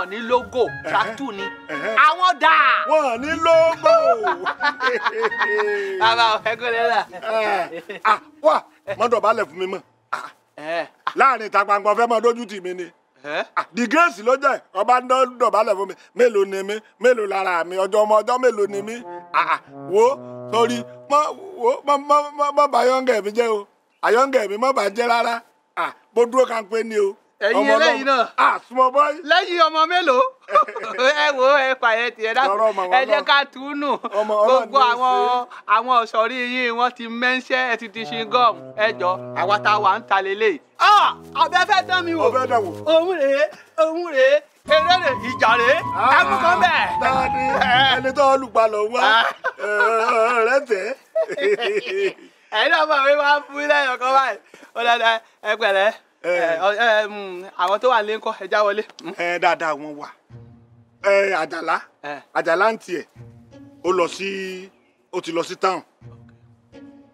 wọn ò ní logo tractu ni. Àwọn dà. wọ́n à ní lógò bàbá rẹ̀ là. Eh, ah, wà mọ́dọ̀ balẹ̀ fún mi mọ́. Ah, láàárín ìta gbangba fẹ́ mọ́ dójú tì mí ni. Ah, the grace ló jẹ́ ọba ń dọ̀bálẹ̀ fún mi. Mélòó ni mí? Mélòó lára mi? Ọjọ́ ọmọ ọjọ́ mélòó ni mí? Ah, wo sórí mọ bá yọǹgẹ̀ mi jẹ́ o. Àyọǹgẹ̀ mi mọ bá jẹ́ rárá. Ah, bó dúró kan pé ni o. Ẹ̀yin eléyìí náà. ah small boy. lẹ́yìn ọmọ mélòó? Ẹ wo ẹ pààyẹ tiẹ̀ dákun. Ẹ jẹ́ ká túnú. Gbogbo àwọn àwọn ọ̀ṣọ́rí yín wọ́n ti mẹ́ńṣẹ́ ẹ ti ti ṣe gọ́ọ̀m ẹ jọ àwa tá a wà ń ta lélẹ̀. Ah ọbẹ̀ fẹ́ tán mi wò. Òun rèé òun rèé eré rè ìjà rèé. Ẹkùn kan bẹ́ẹ̀. Tani ẹni tó olùpalọ̀ wá rẹ tẹ̀. ẹ̀yin náà mọ̀ máa ń fún ilé ẹ̀yọ̀ kan báyìí. Ó dáadáa ẹ pẹ̀lẹ́ àwọn tó wà ní ńkọ́ ẹ já wọlé. Mm. ẹ dáadáa wọn wà. Ẹ àjàlá. Àjàlá ń tiẹ̀. Ó lọ sí ó ti lọ sí town.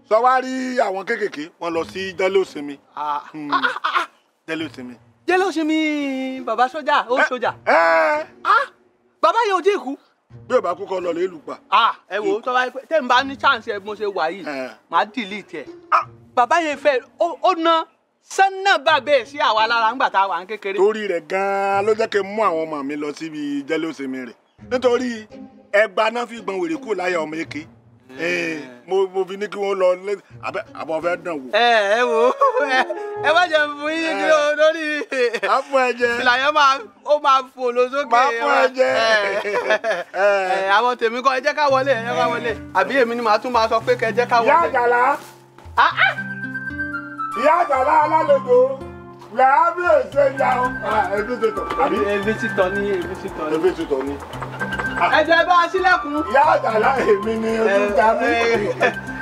Sọ wá rí àwọn kéékèèké wọn lọ sí jẹ́lẹ̀ òsinmi Ah. Jẹ́lẹ̀ òsinmi. jẹ́ ló ṣe mí bàbá sójà ó sójà. ẹ. Bàbá yẹn ò tí ì kú. bí ò bá kú kọ lọ lè lù pa. Ah, ẹ yẹ pé tẹ́ ń bá ní chance ẹ mo ṣe wà yìí màá delete ẹ̀. bàbá yẹn fẹ́ ó ná sánà bàbá ẹ̀ sí àwa lára ńgbà tá a wà ń kékeré. torí rẹ̀ gan-an ló jẹ́ kí n mú àwọn ọmọ mi lọ síbi jẹ́lẹ̀ òsinmi rẹ̀ nítorí ẹgba náà fi gbọ̀n wèrè kú láyà ọmọ èké Eh, mo mo fi ní kí wọ́n lọ àbọ̀ fẹ́ dàn wò. ẹ ẹ ó ẹ má jẹ fún yín kí o lórí á fún ẹ jẹ ìlà yẹn máa ó máa fò lọ sókè. Máa fún ẹ jẹ. ẹ àwọn tèmi kọ́ ẹ jẹ́ ká wọlé ẹ jẹ́ ká wọlé àbí èmi ni màá tún máa sọ pé kẹ́ jẹ́ ká wọlé. àjàlá Ah, ah. Ìyá àjàlá alálejò làábí èsè ya ẹbí tètò àbí tọ ní ebi ti tọ ní. ẹbí tètò ni ẹ jẹ́ bá a sílẹ̀kùn. ìyá àjàlá èmi ni ojú ta mí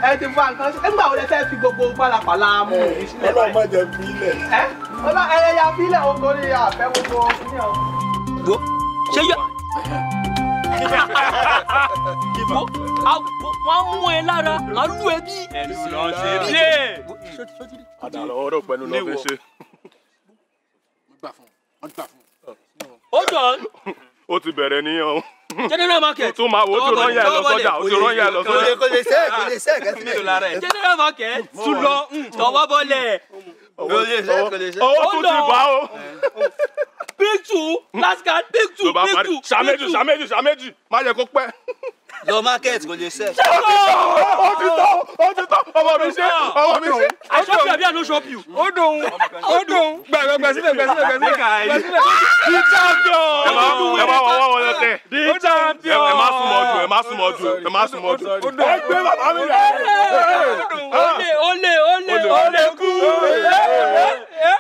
ẹ ti fa nǹkan ṣe nígbà wo lẹ fẹ́ fi gbogbo pálapàla mú èyí sílẹ̀ ọlọ́run má báyìí. jẹ fi ilẹ̀. ẹ ọlọ ẹ ya fílẹ̀ o torí àfẹ́ gbogbo ṣe yọ. Wọ́n mú ẹ lára ń lù ẹ bí. lọ ṣe lé. àdàlọ́ ọ̀rọ̀ pẹ̀lú lọ́ọ́ fi ṣe. ó jọ ó ti bẹ̀rẹ̀ níyàn o. general market. tún máa wo ó ti rán yà lọ sọ́jà ó ti rán yà lọ sọ́jà. kò lè ṣe kò lè ṣe kẹsílẹ̀. general market tún lọ tọwọ́ bọ́lẹ̀. Kò lè ṣe kò lè ṣe. owó tún ti bá o. big two last card big two tó bá big two ṣàméjì ṣàméjì ṣàméjì má yẹ kó pẹ́. Lọ market kò lè ṣe. ó ti tọ́ ó ti tọ́ ọmọ mi ṣe ọmọ mi ṣe. I shop you abi I no shop you. ó dùn ó dùn gbẹ̀gbẹ̀ gbẹ̀sílẹ̀ gbẹ̀sílẹ̀ gbẹ̀sílẹ̀ gbẹ̀sílẹ̀ the champion. ẹ má wọ́wọ́ wọn lọ tẹ̀. the champion. ẹ má súnmọ́ jù ẹ má súnmọ́ jù ẹ má súnmọ́ jù. ó dùn ẹ gbé bàbá mi rẹ̀. Olè olè olè olè kú.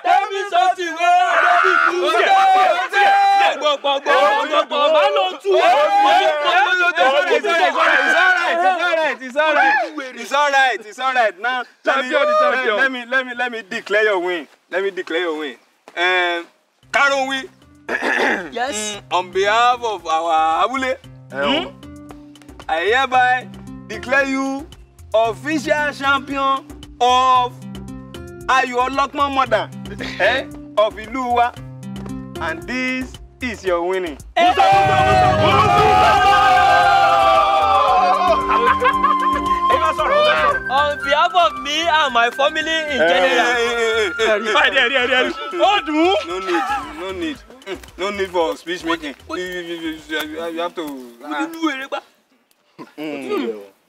Tẹ́mi gbọ̀ngbọ̀ngbọ̀. Gbọ̀ngbọ̀. It's alright, it's alright, it's alright, it's alright. Now, let me, let me, let me, let me declare your win. Let me declare your win. Um, Karunwi. Yes. Mm, on behalf of our Abule, mm, I hereby declare you official champion of Ayo Olokman Mother eh, of Iluwa and this is your winning. on behalf of me and my family in general. Ẹ̀rí ẹ̀rí ẹ̀rí. Ó dùn ún. no need no need. Mm, no need for speech making. you, you, you, you, you have to.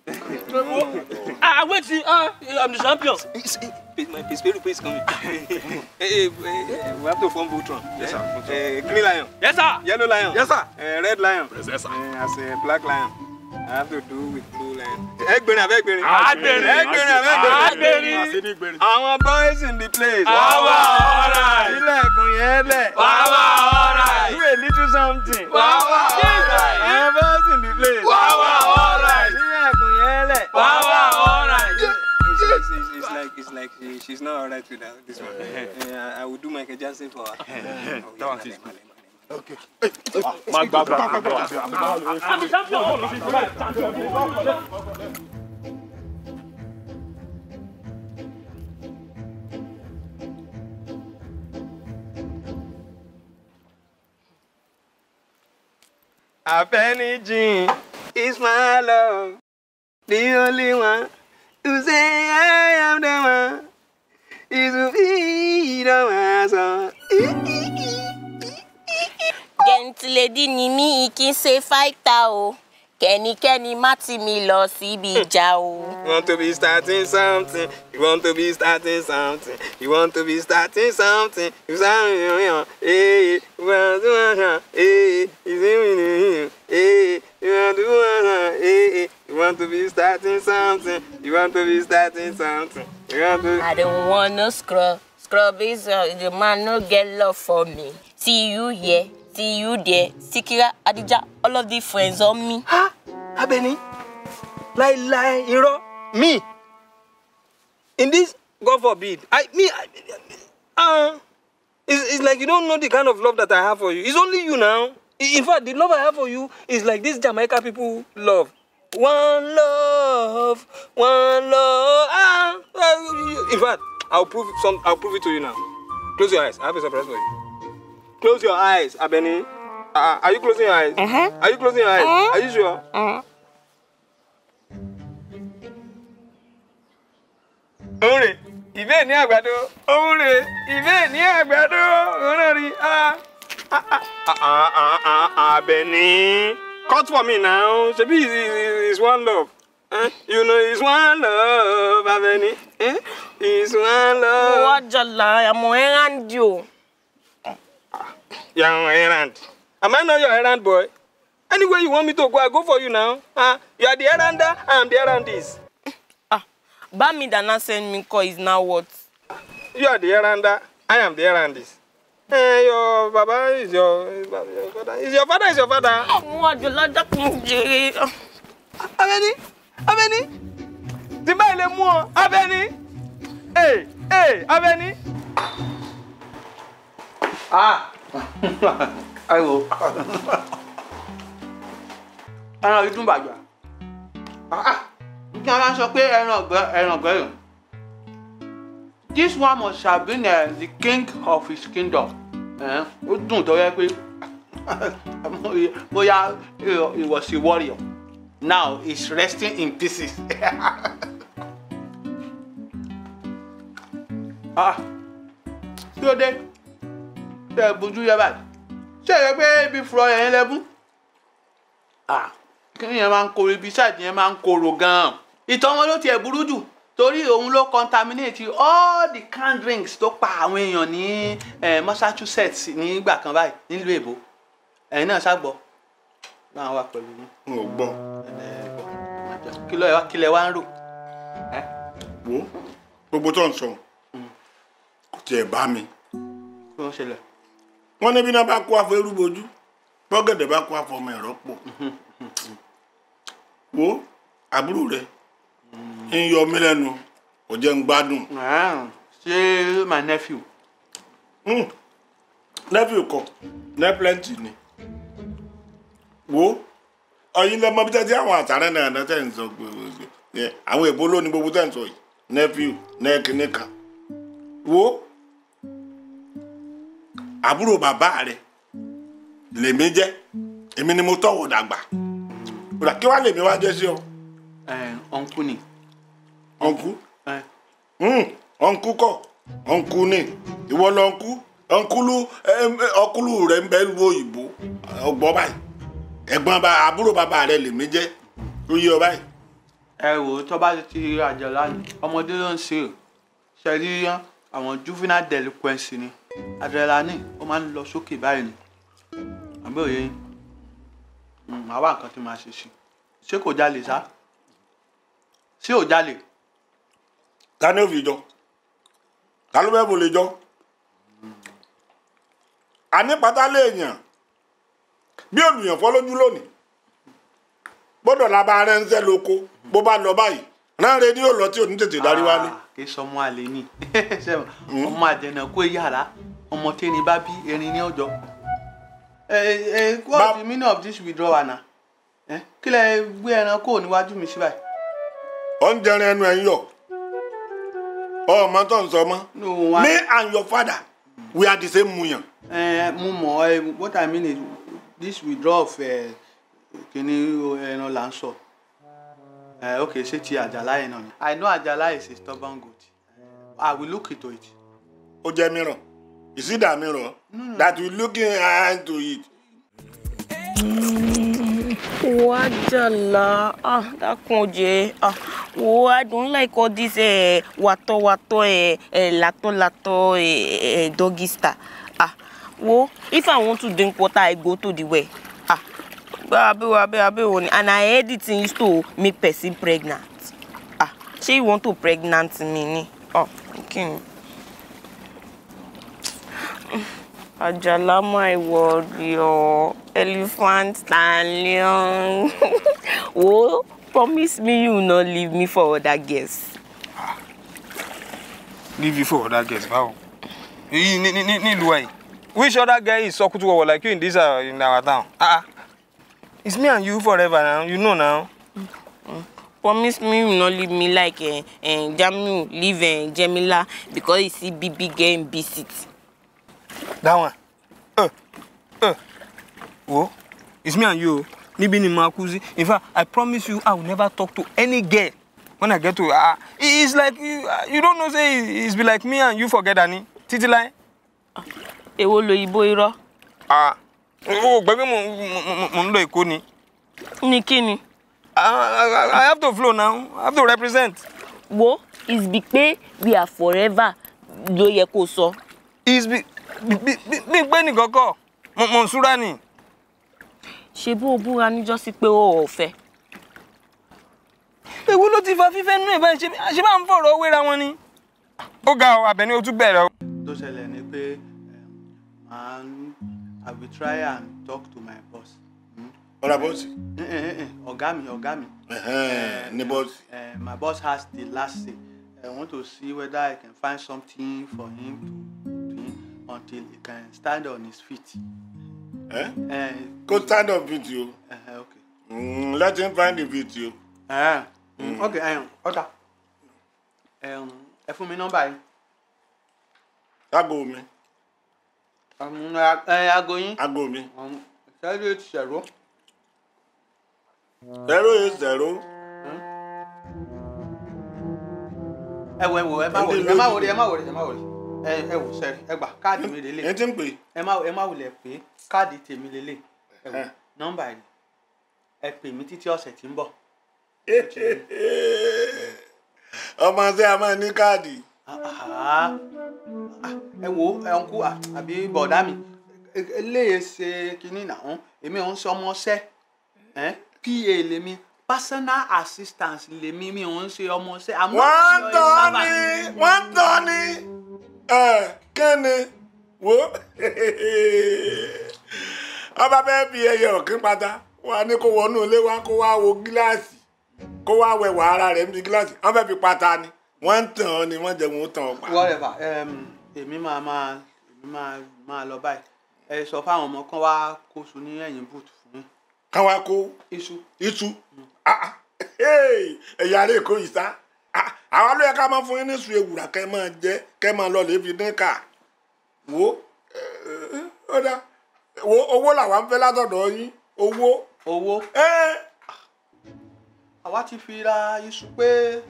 Ah. Ah, wait, see, ah, I'm the champion. my Pisperu is coming. hey, hey, hey, we have to form Voltron. Yes, sir. Uh, green lion, Yes, sir. yellow lion, Yes, sir. uh, red lion, Yes, sir. uh, as a black lion. I have to do with blue lion. Ẹgbẹ̀rin abẹ́ ẹgbẹ̀rin. Agbèrè. Ẹgbẹ̀rin abẹ́ ẹgbẹ̀rin. Agbèrè. Àṣírí Àwọn boys in the place. Àwa alright. Ilẹ̀kùn yẹn lẹ̀. Àwa alright. Do a little something. Àwa alright. Àwọn boys like she, she's not alright with that, this one. Uh, I will do Michael Jackson for her. That one is good. Má gbà gbà gbà. I'm the champion. Afenijin is my love, the only one who say I am the one. Is to be the one. So. gentlelady ni mí kí n ṣe fáìtà o kẹ́nikẹ́ni má tì mí lọ síbi ìjà o. You want to be starting something. You want to be starting something. You want to be starting something. You sound hey, you want to hey, you see me hey, you want to want hey, you want to be starting something. You want to be starting something. You want to. I don't want no scrub. Scrub is uh, the man no get love for me. See you here, see you there. Sikira, Adija, all of the friends on me. Ha! Abeni, láíláí irọ́ me in this God forbid I me I, uh, it's, it's like you don't know the kind of love that I have for you it's only you now in fact the love I have for you is like this Jamaica people love one love one love. Ah uh, in fact I'll prove some I'll prove it to you now. Close your eyes. I have a surprise for you. Close your eyes Abeni. Uh, are you closing your eyes? Uh-huh. are you closing your eyes? Uh-huh. are you sure. Uh, òǹrè ìbéè ní àgbàdo. Òǹrè ìbéè ní àgbàdo. Òǹrè Àbẹ̀ní cut for me now ṣebí is one love eh? you know is one love Àbẹ̀ní eh? is one love. Wọ́n jọ̀la àmọ́ ẹ̀rándì o. Your errand. Am I not your errand boy? Anywhere you want me to go, I go for you now. Ah, you are the errander, I am the errandist. Ah, Bami Dana send me call is now what? You are the errander, I am the errandist. Your baba is your, is your father. Is your father is your father. Wọ́n jọ̀la dákun jèrè. Abẹ́ni, Abẹ́ni, tí báyìí lè mú ọ, Abẹ́ni. Ee, ee, Abẹ́ni. Ah! Ayiwo. Ẹran yìí tún bàjẹ́. Kí wọ́n sọ pé ẹran ọ̀gbẹ́ ẹran ọ̀gbẹ́ yìí. This one must have been uh, the king of his kingdom. Eh, Ó dùn tó yẹ pé bóyá he was a warrior. Now he's resting in pieces. Ah! Kí ló dé? ẹ bójú yẹ báyìí ṣé ẹ yẹ pé ibi fúrọ yẹn lẹbú ah kí yẹn máa ń koro ibi ṣáàdì yẹn máa ń koro gan-an ìtàn wọn ló tiẹ̀ burú jù torí òun ló contaminate all the canned drinks tó pa àwọn èèyàn ní eh, Massachusetts nígbà kan báyìí nílùú èbó. Ẹ̀yin náà ṣàgbọ́ máa wà pẹ̀lú yín. N ò gbọ́. Kí lẹ wá ń rò? Wo gbogbo tó ń sọ kò tiẹ̀ bá mi. Kí ń ṣẹlẹ̀? Wọ́n ní bí náà bá kó afọ erúbojú bọ́gẹ̀dẹ̀ bá kó afọ ọmọ ẹ̀rọ pọ̀. Wo àbúrò rẹ ń yọ mí lẹ́nu kò jẹ́ ń gbádùn. Ṣé my nephew? Nẹ́fì kọ nẹ́pìlẹ́ǹtì ni. Wo ọyin lẹ́mọ bí tẹ́tí àwọn àtàrẹ́ náà náà tẹ̀ ń sọ gbogbo àwọn èbó ló ní gbogbo tẹ̀ ń sọ yìí. Nẹ́fì nẹ́ẹ̀kìnìkà wo àbúrò bàbá rẹ lèmi jẹ́ èmi ni mo tọ̀wọ̀ dàgbà. Kí wàá lèmi wá jẹ́ sí ọ ọ̀nkú ni. Ọ̀nkú Eh, ọ̀nkú kọ̀. Ọ̀nkú ni. Ìwọ lọ ọ̀nkú ọ̀nkúlù ọ̀kúlù rẹ̀ ń bẹ lu òyìnbó. Ọgbọ́n báyìí. Ẹ̀gbọ́n àbúrò bàbá rẹ̀ lèmi jẹ́. Ló yí ọ báyìí. ẹ wò ó tó bá ti rí àjọlá ni ọmọdé ló ń ṣe o. Ṣe rí àwọn juvenile delinquency ni. Adrenaline ó máa ń lọ sókè báyìí ni. Àbí òye yín? Mm, màá wá nǹkan tí màá ṣe sí ṣé kò jalè sá ṣé ò jalè? Ta ni ó fi jọ? Ta ló fẹ́ bò lè jọ. àní pátá léèyàn bí olùyàn fọ́ lójú lónìí gbọ́dọ̀ la bá rẹ̀ ń sẹ́ lóko bó bá lọ báyìí rán rédíò lọ tí ò ní tètè darí wálé. Ah, kì í sọmọ àlè ni. Ṣé ọmọ àjẹnà kó yàrá ọmọ tẹni bá bí erin ní ọjọ́ ẹ ẹ Bá- what's the meaning of this withdrawal na ẹ kí lẹ gbé ẹran kó níwájú mi sí báyìí. Ọ̀ ń jẹrin ẹnu ẹ̀ ń yọ ọmọ tó ń sọ mọ́ No, me and your father we are the same muyan. ẹ mo mọ ẹ what i mean is this withdrawal of kíní ẹran là ń sọ ok ṣé ti àjàlá yẹn náà ni. i know àjàlá is a stubborn goat i will look into it. ó jẹ́ mìíràn is it that mìíràn that we looking into it. Wajala, ah, dákun oje, ah, wo, I don't like all this eh, wato wato, eh, eh, lato lato, eh, eh, doggy style. Ah, wo, if I want to drink water, I go to the well. Ah, abe abe abe oni, and I heard it used to make person pregnant. Ah, she want to pregnant me ni? Oh, okay. Ajala my warrior, elephant stallion. Wo, promise me you no leave me for other girls. leave you for other girls ní nílùú ẹ̀ which other girl is sọkútù wọ̀wọ̀ like you in this uh, in our town. ah ah it's me and you forever now you know now. Promise me you no leave me like eh, eh, Jamiu leave eh, Jemila because he see big girl in B-seat. That one. Uh, uh. wo it's me and you o níbi ni màá kú sí in fact i promise you i will never talk to any girl when i get to ah it is like you, uh, you don't know say it, it's be like me and you forget ani títí láyé. Èwo lòyìnbó irọ́? ah o gbẹ pé mo mo mo- mo ń lọ èkó ni. Ní kíni? I, I, I have to flow now. I have to represent. Wo, it's be pé we are forever ló yẹ kó sọ. It's be bí pé nìkan kọ́. Mo mo ń súra ni. Ṣé bó o búra níjọ́sí pé o ò fẹ́? Èwo ló ti fa fífẹ́ nú ẹ̀ báyìí ṣe ṣe bá ń fọ̀rọ̀ wéra wọn ni. Ó ga ọ Àbẹ̀ní o tún bẹ̀rẹ̀ o. tó ṣẹlẹ̀ ni pé màá i will try and talk to my boss. Hmm? ọ̀rọ̀ bọ́ọ̀sì Eh, eh, eh, ọ̀gá mi ọ̀gá mi. ní bọ́ọ̀sì. My boss has the last say. I want to see whether I can find something for him to until he can stand on his feet. Eh? Uh, go stand up with you uh, okay. mm, let him find the video. Uh, mm. Okay, um, ọ̀tá. Um, ẹ fún mi nọ́mbà yìí. aago mi Um, ẹ aago yín. aago mi Um, zero eight zero. zero eight zero ẹ wò ẹ wò ẹ má wòlé ẹ má wòlé ẹ má wòlé ẹ má wòlé ẹ ẹ wò sẹ́rí ẹ gbà káàdì mi lélẹ̀. ẹ ti ń pè. Ẹ má ẹ má wulẹ̀ pé káàdì tèmi lélẹ̀. Ẹ wò nọ́mbà yìí ẹ pè mí títí ọ̀sẹ̀ tí ń bọ̀. ọmọ ṣé a máa ní káàdì. Ẹ wo ẹnkú àbí bọ̀dá mi. Eléyè ṣe kínní náà èmi ò ń ṣe ọmọọṣẹ́ ẹ pa lèmi personal assistance lèmi mi. Ò ń ṣe ọmọọṣẹ́ àmọ́ wọ́n tọ́ ni wọ́n tọ́ ni ẹ kíni? Wo ọba bẹ́ẹ̀ fi ẹyẹ ọ̀kín pátá wà ní kó wọnú ilé wa kó wá wo gíláàsì kó wá wẹ̀wà ara rẹ̀ níbi gíláàsì. Wọ́n fẹ́ fi pátá ni. Wọ́n ń tàn ọ́ ni wọ́n jẹ́ wọn ó tàn ọ́ pa. whatever um, èmi máa máa èmi máa máa lọ báyìí. Ẹ sọ fáwọn ọmọ kan wá kóṣù ní ẹ̀yìn bùtù fún mi. Kán wá kó iṣu. Iṣu. Ah, ah. Ẹ̀yà rẹ̀ kò yìí sá. Ah, àwa ló yẹ ká máa fún yín ní sùn ewùrà kẹ́ máa jẹ kẹ́ máa lọ lè fi dín kà wo ó dá. Wo owó làwa ń fẹ́ látọ̀dọ̀ yín. Owó. Owó. Àwa ti fi ra iṣu pé.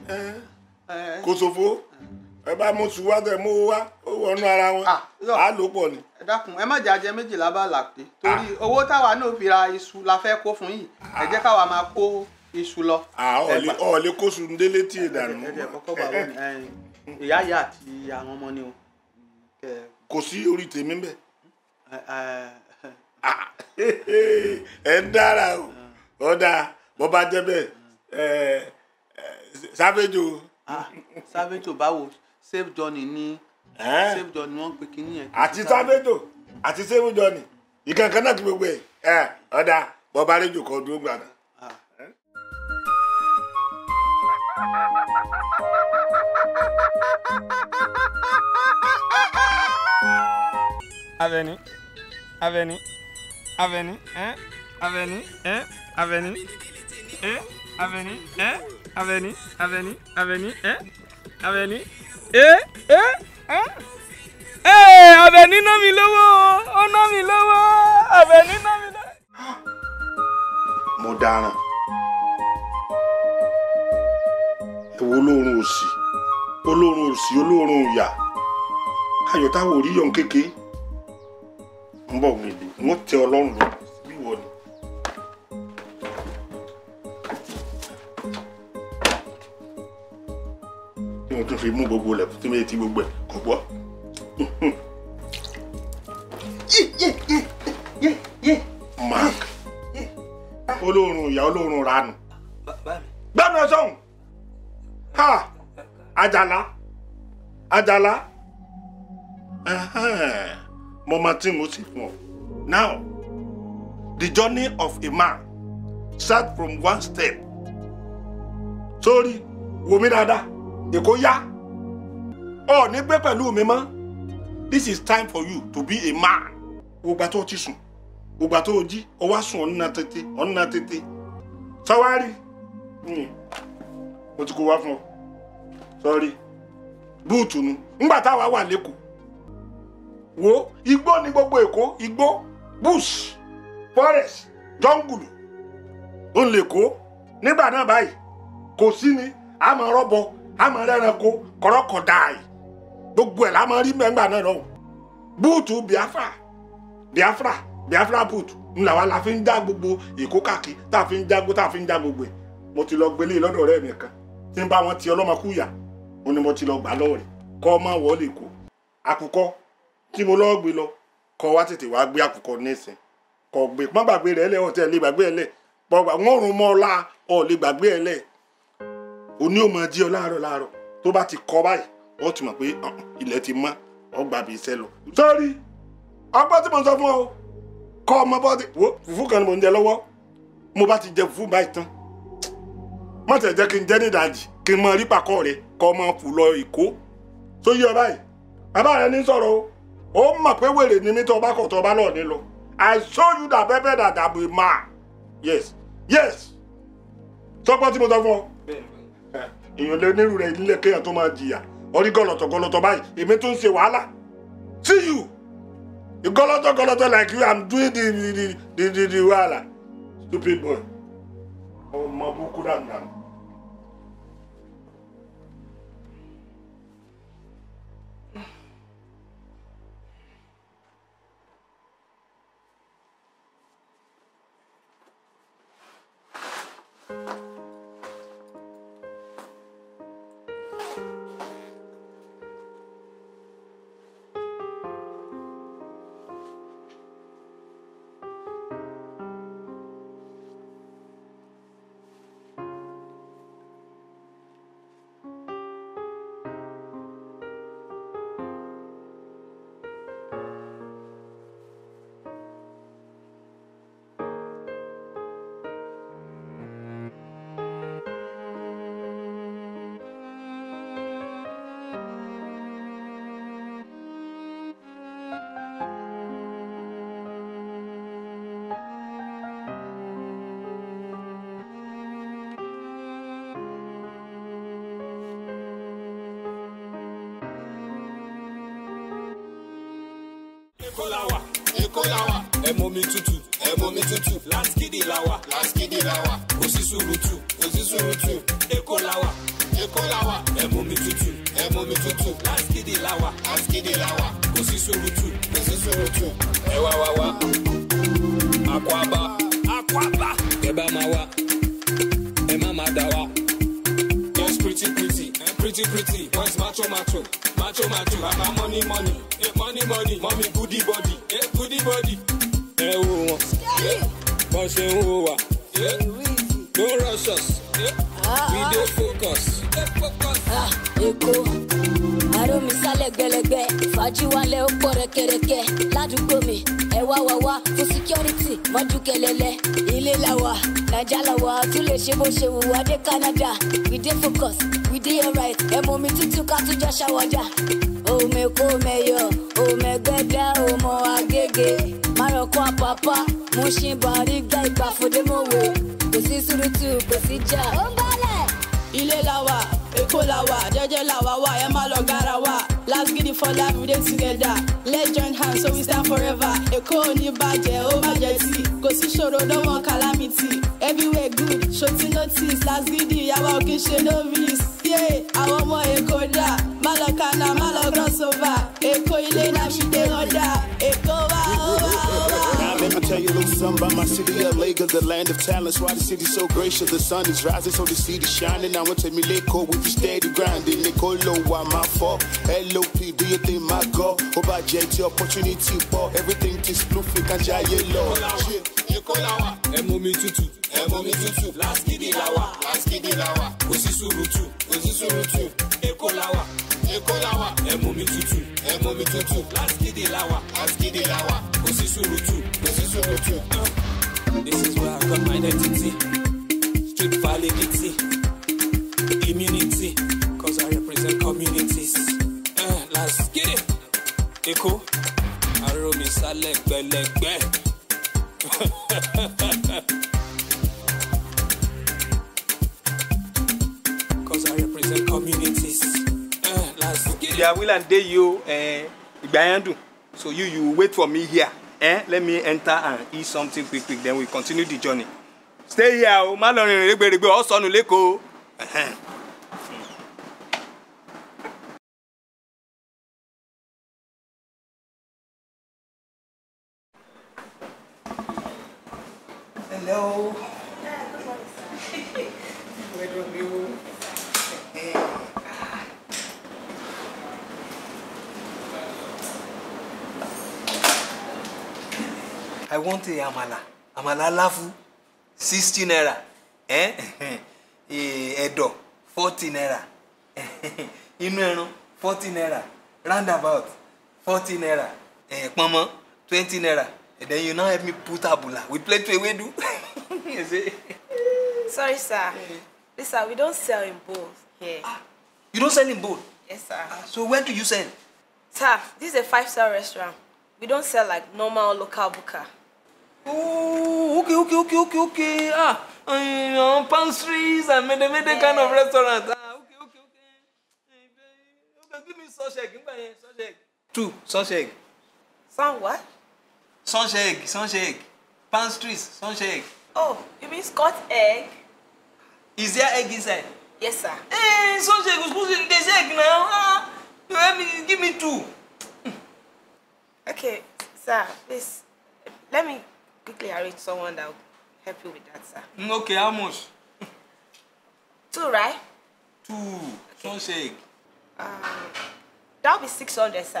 Kò ṣòfò. Ẹ bá mú sùn wá tẹ mú wá ó wọnú ara wọn. Á lò pọ̀ ni. ẹ dákun ẹ má jẹ ajẹ méjìlá bá làpé torí owó táwa náà fi ra iṣu la fẹ́ kó fún yìí ẹ jẹ́ káwa máa kó iṣu lọ. Gbà- ọ̀lẹ́ kó sùn délé tí ì dànù ẹ jẹ́ kọ́kọ́ bá wọn ìyá ìyá àti àwọn ọmọ ni o. Kò sí orí tèmi bẹ́ẹ̀. ẹ ẹ Ah, ń dára o ọ̀dà bó bá jẹ́ bẹ́ẹ̀ ah sábẹ́tò báwo save journey ẹ save journey wọ́n ń pe kínní ẹ̀. àti sáfẹ́jọ àti sẹ́fúnjọ ni ìkankan náà kí gbogbo ẹ ọ̀dà bó bá rẹ́jọ kọ́ dúró gbàdá. Aveni, Aveni, Aveni, hein, Aveni, hein, Aveni, hein, Aveni, hein, Aveni, Aveni, Aveni, hein, Aveni, eh, eh, hein. Eh, Aveni ná mi lówó, ó ná mi lówó, Aveni ná mi lówó. mo dáràn ewu olóorun òsì olóorun òsì olóorun ìyà ayọ̀ táwọn òrí yọ̀ ń kéke. Ń bọ̀ gbèdé wọ́n tẹ ọlọ́run lọ. Bí wọ́n ni. tí wọ́n tún fi mú gbogbo lẹ̀ tí wọ́n ti gbogbo ẹ̀ kò gbọ́. mark. Olóorun ìyá olóorun ranù gbẹ́nu sọ́hùn ha! Àjàlá. Àjàlá. Mo máa tí mo ọ. Now the journey of a man start from one step. Sórí wò mí dáadáa. Èkó yá. Ọ ní gbé pẹ̀lú mi this is time for you to be a man. Gbogbo àti ọtí sùn. Gbogbo àti ojí ọwọ́ sùn ọ̀nà tètè ọ̀nà tètè. Sọwárì mo ti kó wá fún ọ. Sọrí búùtù nu. Ńgbà táwa wà lẹ́kọ̀ọ́ wo igbó ní gbogbo èkó. Igbó bush forest jungle. Ó lè kó nígbà náà báyìí kò sí ni. A máa rọ́bọ a máa rẹ́ranko kọ́rọ́kọ̀dáì gbogbo ẹ̀ la máa rí mẹ́ngbà náà lọ́wọ́ búùtù biafra. Biafra biafra boot ńlá wa la fi ń já gbogbo èkó káàkiri tá a fi ń jágbó tá a fi ń já gbogbo ẹ̀. Mo ti lọ gbélé lọ́dọ̀ ọ̀rẹ́ mi tí ń bá wọn ti ọlọ́mọkúyà ó ní mo ti lọ gbà lọ́wọ́ rẹ̀. Kọ́ ọ máa wọlé kó. Àkùkọ tí mo lọ́ọ́ gbé lọ kọ́ wá tètè wá gbé àkùkọ nísìn. Kọ́ gbé pọ́n gbàgbé rẹ̀ lẹ́ ọ̀tẹ̀ lè gbàgbé ẹ̀ lẹ̀. Pọ́ gbà wọ́n rún mọ́ ọ la ọ̀ lè gbàgbé ẹ̀ lẹ̀. Òní ò máa jí ọ láàárọ̀ láàárọ̀. Tó bá ti kọ́ báyìí wọ́n ti mọ̀ pé ilẹ̀ ti mọ́ ọ gbà bí iṣẹ́ lọ. sọ́ọ́rí ọgbọ́n tí mo sọ fún ọ kọ́ ọmọ bọ́ọ̀dì wo kan ni mo ń jẹ lọ́wọ́. Mo bá ti jẹ fùfú báyìí tán má tẹ̀ jẹ́ kí n jẹ́ ní ìdajì kí n mọ rí pàkọ́ rẹ kọ́ ọmọ fù lọ ìkó tó yí ọ báyìí? Bàbá rẹ ní sọ̀rọ̀ o. Ó mọ̀ pé wèrè ni mí tó bá kọ̀ tó bá lọ́ọ̀ ní lọ. I show you that pepper that I be man yes yes. Sọgbọ́n tí mo sọ fún ọ. Èèyàn lé nírú rẹ nílé kéèyàn tó máa jìyà. Orí gọlọtọ gọlọtọ báyìí èmi tó ń ṣe wàhálà. See you. Gọlọtọ gọlọtọ like you i'm doing the the the the, wàhálà. Stupid boy. Ọmọ burúkú dànù. mi tún kì í ṣe novice yé àwọn ọmọ èkó dà má lọ kànáà má lọ cross over èkó ilé náà ṣì dé ọ̀dà èkó wá ó wá ó wá. Now let me tell you a little something about my city, LA, cause the land of talents. Why the city's so gracious, the sun is rising, so the city's shining. Now want to me Leko, we be steady grinding. Nicolo, why my fault? LOP, do you think my God? Over JT, opportunity, for everything is blue, flick and jay yellow. èkó làwà ẹ mú mi tútù ẹ mú mi kò sí èkó làwà èkó làwà ẹ mú mi tútù ẹ mú mi tútù láńkìdì làwà láńkìdì làwà kò sí. This is where I got my identity, street validity, immunity, cause I represent communities. Uh, it. Èkó, àrò mi sálẹ̀ gbẹlẹgbẹ. Dey you eh, ìgbà yẹn dùn so you you wait for me here eh? let me enter and eat something quick quick then we continue the journey stay here o má lọ rìnrìn rẹ́gbẹ̀rẹ́gbẹ̀ ọ̀ sọnù lẹ́kọ̀ọ́. Ẹhẹ́n. Hello. Where do you? A amala. Amala lafu. Sixty naira. Ẹ̀dọ̀ forty naira. Inú ẹran forty naira. Roundabout forty naira. Pọ̀nmọ́ twenty naira. And then you now help me put abula. We play to ewedu. Sorry, sir. Listen, we don't sell in bowls here. You don't sell in bowl. Yes, sir. So where do you sell? Sir, this is a five-star restaurant. We don't sell like normal local buka. Oh, okay, okay, okay, okay, okay. Ah, uh, pastries and mede mede kind of restaurant. Ah, okay, okay, okay. Okay, give me sausage. Give me sausage. Two sausage. Some what? Sausage sausage. Pastries, sausage. Oh, you mean Scott egg? Is there egg inside? Yes, sir. Eh, sausage egg. Supposed to there's egg now. Ah, you help me. Give me two. Okay, sir, please, let me quickly arrange someone that will help you with that, sir. Mm, Okay, how much? Two, right? Two sausage egg. Um, that'll be 600, sir.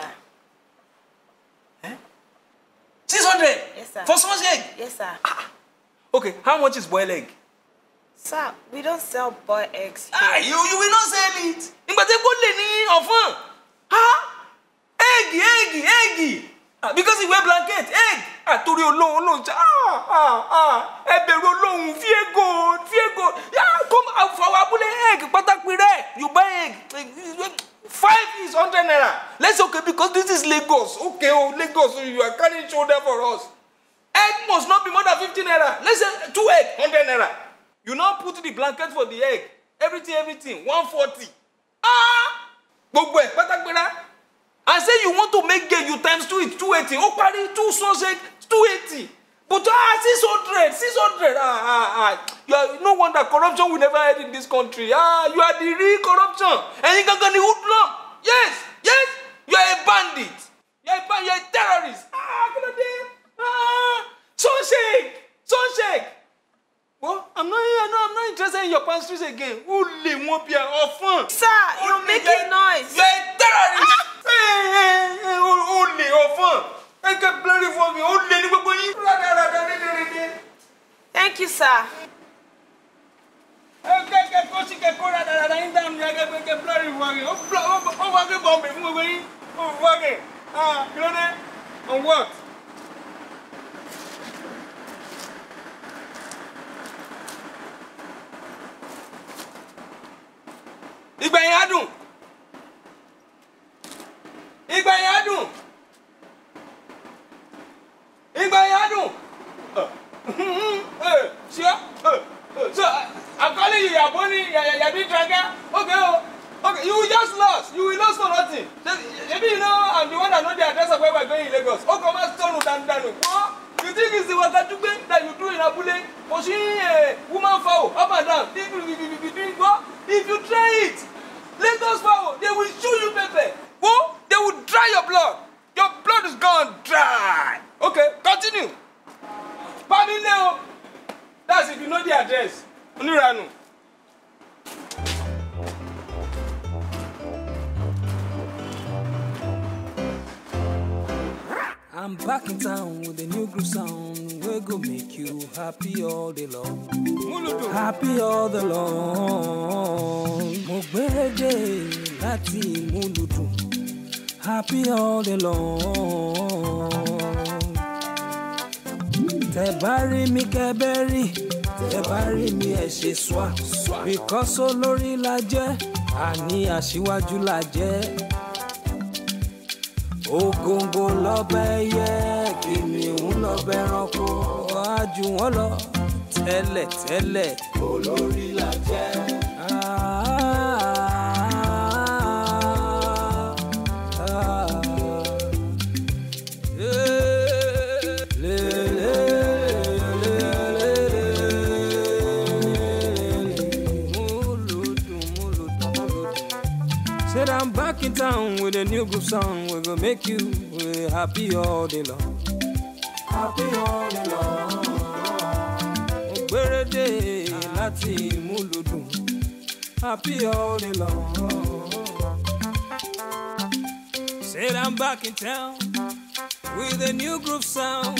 Six hundred. Yes, sir. For sausage egg. Yes, sir. Okay, how much is boiled egg? Sir, we don't sell boiled eggs here. Ah, you you will not sell it. Ìgbà tí kò lè ní ọ̀fọ̀n. Ah, egg egg egg. Ah, because he wear blanket egg. Torí olóhùn olóhùn ṣe ẹ bẹ̀rù olóhùn fi ego fi ego. Ah, come out for our abúlé egg pátákì rẹ̀. You buy egg. Five is hundred naira. Let's say okay because this is Lagos. Okay oh Lagos you are carrying shoulder for us. Egg must not be more than fifty naira. Let's say two egg hundred naira. You now put the blanket for the egg. Everything, everything, one forty. Ah! Gbogbo ẹ̀ pátágbéra. I say you want to make gain you times two it two eighty. Ó parí two sausage two eighty. But ah, 600, 600. Ah, ah, ah. You are, no wonder corruption will never end in this country. Ah, you are the real corruption. And you can get the hoodlum. Yes, yes. You are a bandit. You are a, ba- you are a terrorist. Ah, kí ló dé? Ah, sunshake, sunshake. Well, I'm not, I'm not, I'm not interested in your pastries again. Only one beer or fun. Sir, you're making noise. You are a terrorist. Only or fun. Ẹ kẹ́ blurry for me. Only ní gbogbo yín. Rádaràdà rédèrèdè. Thank you, sir. Ẹ kẹ́ kẹ́ kó sí kẹ́ kó rádaràdà yín dáhùn ní ẹgbẹ́ kẹ́ blurry for me. Ó blọ- ó ó wá gbé bọ̀m̀bì fún gbogbo yín. Ó wá kẹ́. Kí ló dé? On what? Ìgbẹ̀yìn á dùn. Ìgbẹ̀yìn á dùn. Ìgbẹ̀yìn á dùn. Eh, sure. Eh, eh, So, I- I'm calling you Yaboni, Yabi Draga. Okay, oh, okay, you will just lost. You will lose for nothing. So, Maybe you know I'm the one that know the address of where we're going in Lagos. Come on, stone down, down. What? You think it's the Wakajugbe that you do in Abule? A woman fowl up and down. If you- if you- try it, Lagos fowl, they will chew you pepper. What? They will dry your blood. Your blood is gone dry. Okay, continue. Pamile o. That's if you know the address. Onírànù. I'm back in town with a new groove sound. We go make you happy all day long. Happy all day long. Mo gbẹ́rẹ́dẹ̀ láti múlùdù. Happy all day long. Tẹ bá rí mi kẹ́bẹ́ rí. Tẹ bá rí mi ẹ̀ ṣe swá. Because olórí la jẹ́. Àní aṣíwájú la jẹ́ ògòǹgò lọ́bẹ̀ yẹ kìnìún lọ́bẹ̀ ẹranko àjù wọn lọ tẹ́lẹ̀ tẹ́lẹ̀ olórí la jẹ́. With a new group song. We're gonna make you happy all day long. Happy all day long. Ògbérèdè láti múlùdùn. Happy all day long. Said I'm back in town with a new group sound.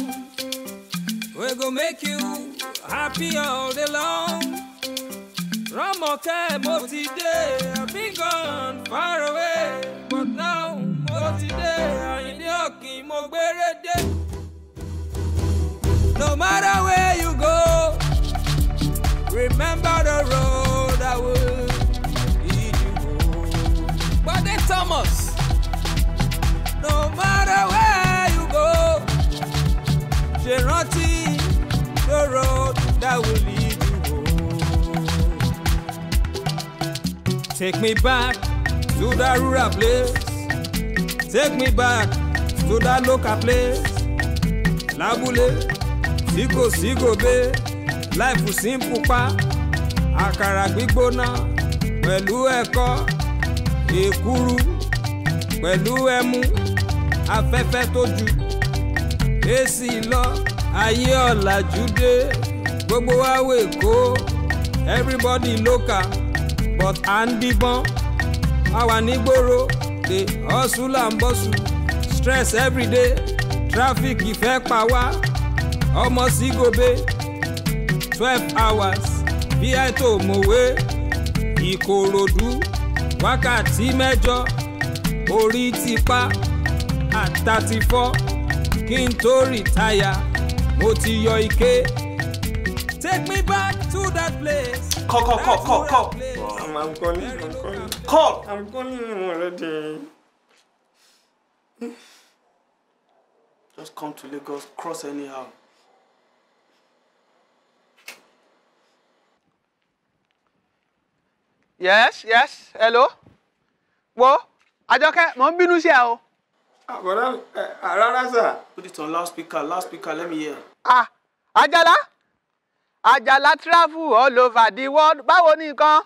We're gonna make you happy all day long. Ti dé, I've been gone far away. Ti dé, Àyìndé Ọ̀kìn mo gbére dé. No matter where you go, remember the road I will lead you home. Bade Thomas. No matter where you go, ṣe rántí the road that will lead you home. Take me back to that rural place. Take me back to that local place. Lábúlé tí kò sí gòbé, láìfù simple pa. Àkàrà gbígbóná pẹ̀lú ẹ̀kọ́. Èkuru pẹ̀lú ẹmu. Afẹ́fẹ́ tó ju. Èsì lọ, ayé ọ̀làjú dé. Gbogbo wa wè kó. Everybody local but à ń díbọ́n a wà nígboro de hustle and bustle stress everyday traffic ìfẹ́ pa wá ọmọ sí gòbé twelve hours bí àìtó mòwe ìkòròdú wákàtí mẹ́jọ orí ti pa at thirty four kí n tó rìtáyà mo ti yọ ike take me back to that place. Call, call, call, that call, rural call. Call. I'm calling him already. Just come to Lagos, cross anyhow. yes yes hello wo àjọkẹ́ mò ń bínú sí ẹ o. Àbọ̀dá rárá sà. Put it on loudspeaker, loudspeaker, let me hear. ah àjàlá àjàlá travel all over the world báwo ni nǹkan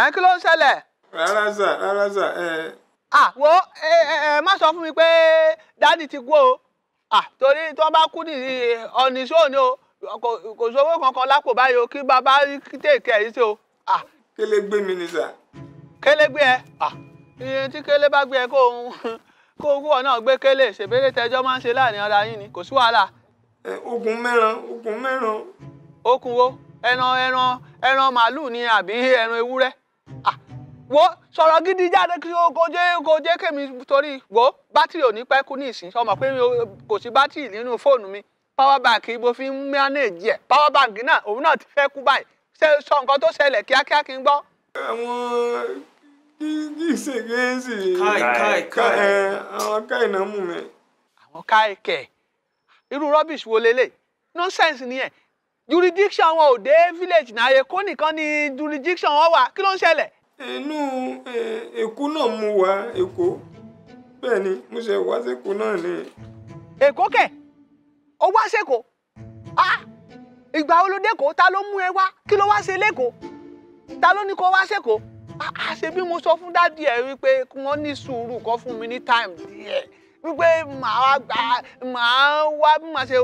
ẹ̀ kí ló ń ṣẹlẹ̀ rárá sà rárá sà ẹ. Ah wo ẹ ẹ ẹ má sọ fún mi pé dádì ti kú o. Ah torí tí wọ́n bá kú ní ọ̀nìṣó ni o. Kò sówó kankan lápò báyìí o kí bàbá tèkẹ́ yìí sí o. Ah kélé gbé mi ni sà. Kélé gbé ẹ? Ah iye tí kélé bá gbé ẹ kó òun kó òun kúwọ náà gbé kélé. Ṣèbéèrè tẹjọ máa ń ṣe láàárín ara yín ni kò sí wàhálà. Ogun mẹ́ran ogun mẹ́ran. Okùn wo? Ẹran ẹran ẹran màálù ni àbí ẹran ewúrẹ́ wo sọ̀rọ̀ gidi jáde kí o kò jẹ́ kò jẹ́ kémi torí wo bátìrì ò ní pẹ́ kú ní ìsìn sọmọ pé kò sí bátìrì nínú fóònù mi? Power bank mo fi ń manage ẹ̀. Power bank náà òun náà ti fẹ́ kú báyìí. Ṣe sọ nǹkan tó ṣẹlẹ̀ kíákíá kí n gbọ́. àwọn ṣe gẹ̀ẹ́sì Káì, káì, káì. ẹ àwọn káì náà mú mi. àwọn káìkẹ́ irú rubbish wo lélẹ̀? Nonsense nìyẹn jurisdiction wọn ò dé village náà. Èkó nìkan ni jurisdiction wọn wà. Kí ló ń ṣẹlẹ̀. Inú ẹ, èkó náà mú wá èkó. Bẹ́ẹ̀ ni mo ṣe wá sékó náà ni. èkó kẹ̀? Ó wá sẹ́kọ̀ọ́ ìgbà wo ló dẹ́kọ̀ọ́ ta ló mú ẹ wá? Kí ló wá ṣe lẹ́kọ̀ọ́ ta ló ní kó wá sẹ́kọ̀ọ́ ṣe bí mo sọ fún dádì ẹ wípé wọ́n ní sùúrù kó fún mi ní time díẹ̀. Wípé màá wá gbà màá wá bí màá ṣe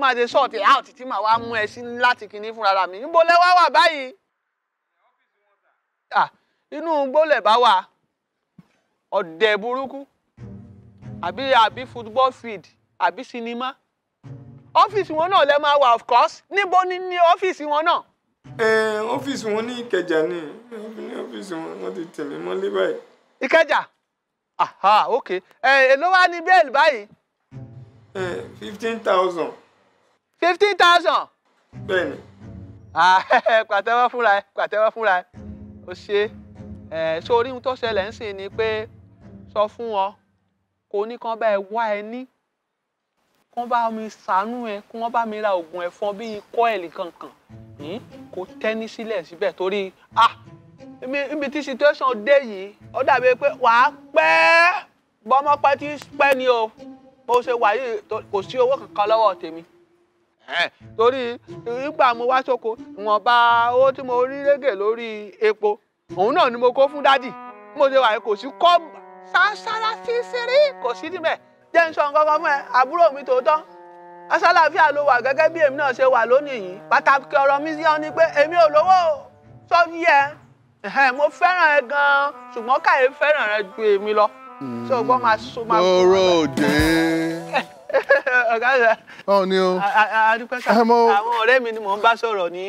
màá ṣe sort out tí màá wá mú ẹ sí láti kinní fúnra mi. Níbo lẹ wà báyìí inú gbólẹ̀ bá wà. Ọ̀dẹ̀ burúkú àbí àbí football field àbí sinimá ọ́fíìsì wọn náà lẹ máa wà of course. Níbo ni ní ọ́fíìsì wọn náà. ẹ ọ́fíìsì wọn ní ìkẹjà ni. Ní ọ́fíìsì wọn wọ́n ti tẹ̀mí mọ́lé báyìí. ìkẹjà? Aha ok. Ẹ èló wá ní bẹ́ẹ̀lì báyìí? Ẹ fifteen thousand. Fifteen thousand? Bẹ́ẹ̀ ni. pàtẹ́wọ́ fúnra ẹ pàtẹ́wọ́ fúnra ẹ. Ó ṣe ẹ sórí ohun tó ṣẹlẹ̀ ń sìn ni pé sọ fún wọn kò ní kán bá ẹ wá ẹ ní kán bá mi ṣàánú ẹ kí wọ́n bá mi ra oògùn ẹ̀fọn bíi kọ́ẹ̀lì kankan. Kó tẹ́ni sílẹ̀ síbẹ̀ torí ah ibi tí situation dé yìí ó dàbí pé wàá pẹ́ bọ́mọ́pẹ́ tí pẹ́ ni o. Bó ṣe wà yìí kò sí owó kankan lọ́wọ́ tèmi. Torí nígbà mo wá sóko ìwọ̀nba owó tí mo rí régè lórí epo òun náà ni mo kó fún dádì. Mo ṣe wà kò sí kọ́ sáárá sísírí kò sí níbẹ̀. Jẹ́ ń sọ nǹkan kan fún ẹ àbúrò mi tòótọ́. Aṣáláfíà ló wà gẹ́gẹ́ bí èmi náà ṣe wà lónìí yìí. Pàtàkì ọ̀rọ̀ mi sí ọ ni pé èmi ò lówó sọ́fí ẹ. Mo fẹ́ràn ẹ gan-an ṣùgbọ́n káyé fẹ́ràn rẹ ju èmi lọ. Ṣé o gbọ́ máa so máa Gbòòrò òde. ọ̀gá rẹ̀. Báwo ni o? adúpẹ́ sá. Ẹ mọ- àwọn ọ̀rẹ́ mi ni mò ń bá sọ̀rọ̀ ní.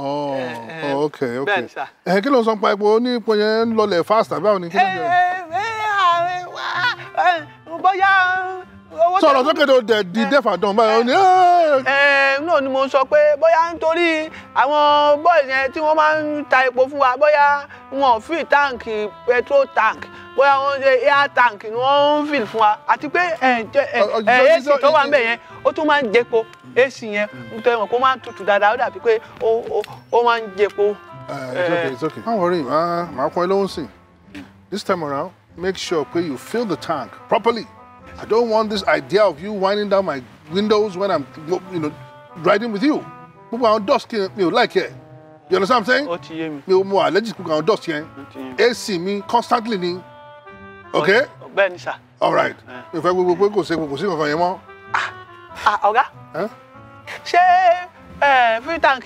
Oh, eh, oh, okay, okay. bẹ́ẹ̀ ni sá. Ẹ kí ló ń sọ pa epo ní ipò yẹn ń lọlẹ̀ fast àbí àwọn ní kí ló ń jẹ? bóyá owó Sọ̀rọ̀ sókè tó dẹ̀ di dẹ́fà dán ní ẹ náà ni mo sọ pé bóyá nítorí àwọn boys yẹn tí wọ́n máa ń ta epo fún wa bóyá wọn ò fill táǹkì petrol tank bóyá wọ́n ṣe air tank ni wọ́n ń fill fún wa àti pé Ọ- ọ- ẹ AC tó wà ń bẹ̀ yẹn ó tún máa ń jẹpo AC yẹn nítorí wọn kó máa ń tutù dáadáa ó dàbí pé ó máa ń jẹpo. It's okay, it's okay. Don't worry, máa pọn ẹ lóhùn sí. This time around, make sure pé you fill the tank properly. I don't want this idea of you winding down my windows when I'm, you know, riding with you. Gbogbo àwọn dust kí mi ò like ẹ̀. You understand what I'm saying? mi. Ò mọ allergic gbogbo àwọn dust yẹn. AC mi constantly ni. Okay? bẹ́ẹ̀ ni sà. All right. Mi fẹ́ gbogbo pé kò sí kò sí kankan yẹn mọ́. Ah, ọ̀gá Ẹ́? ṣé free tank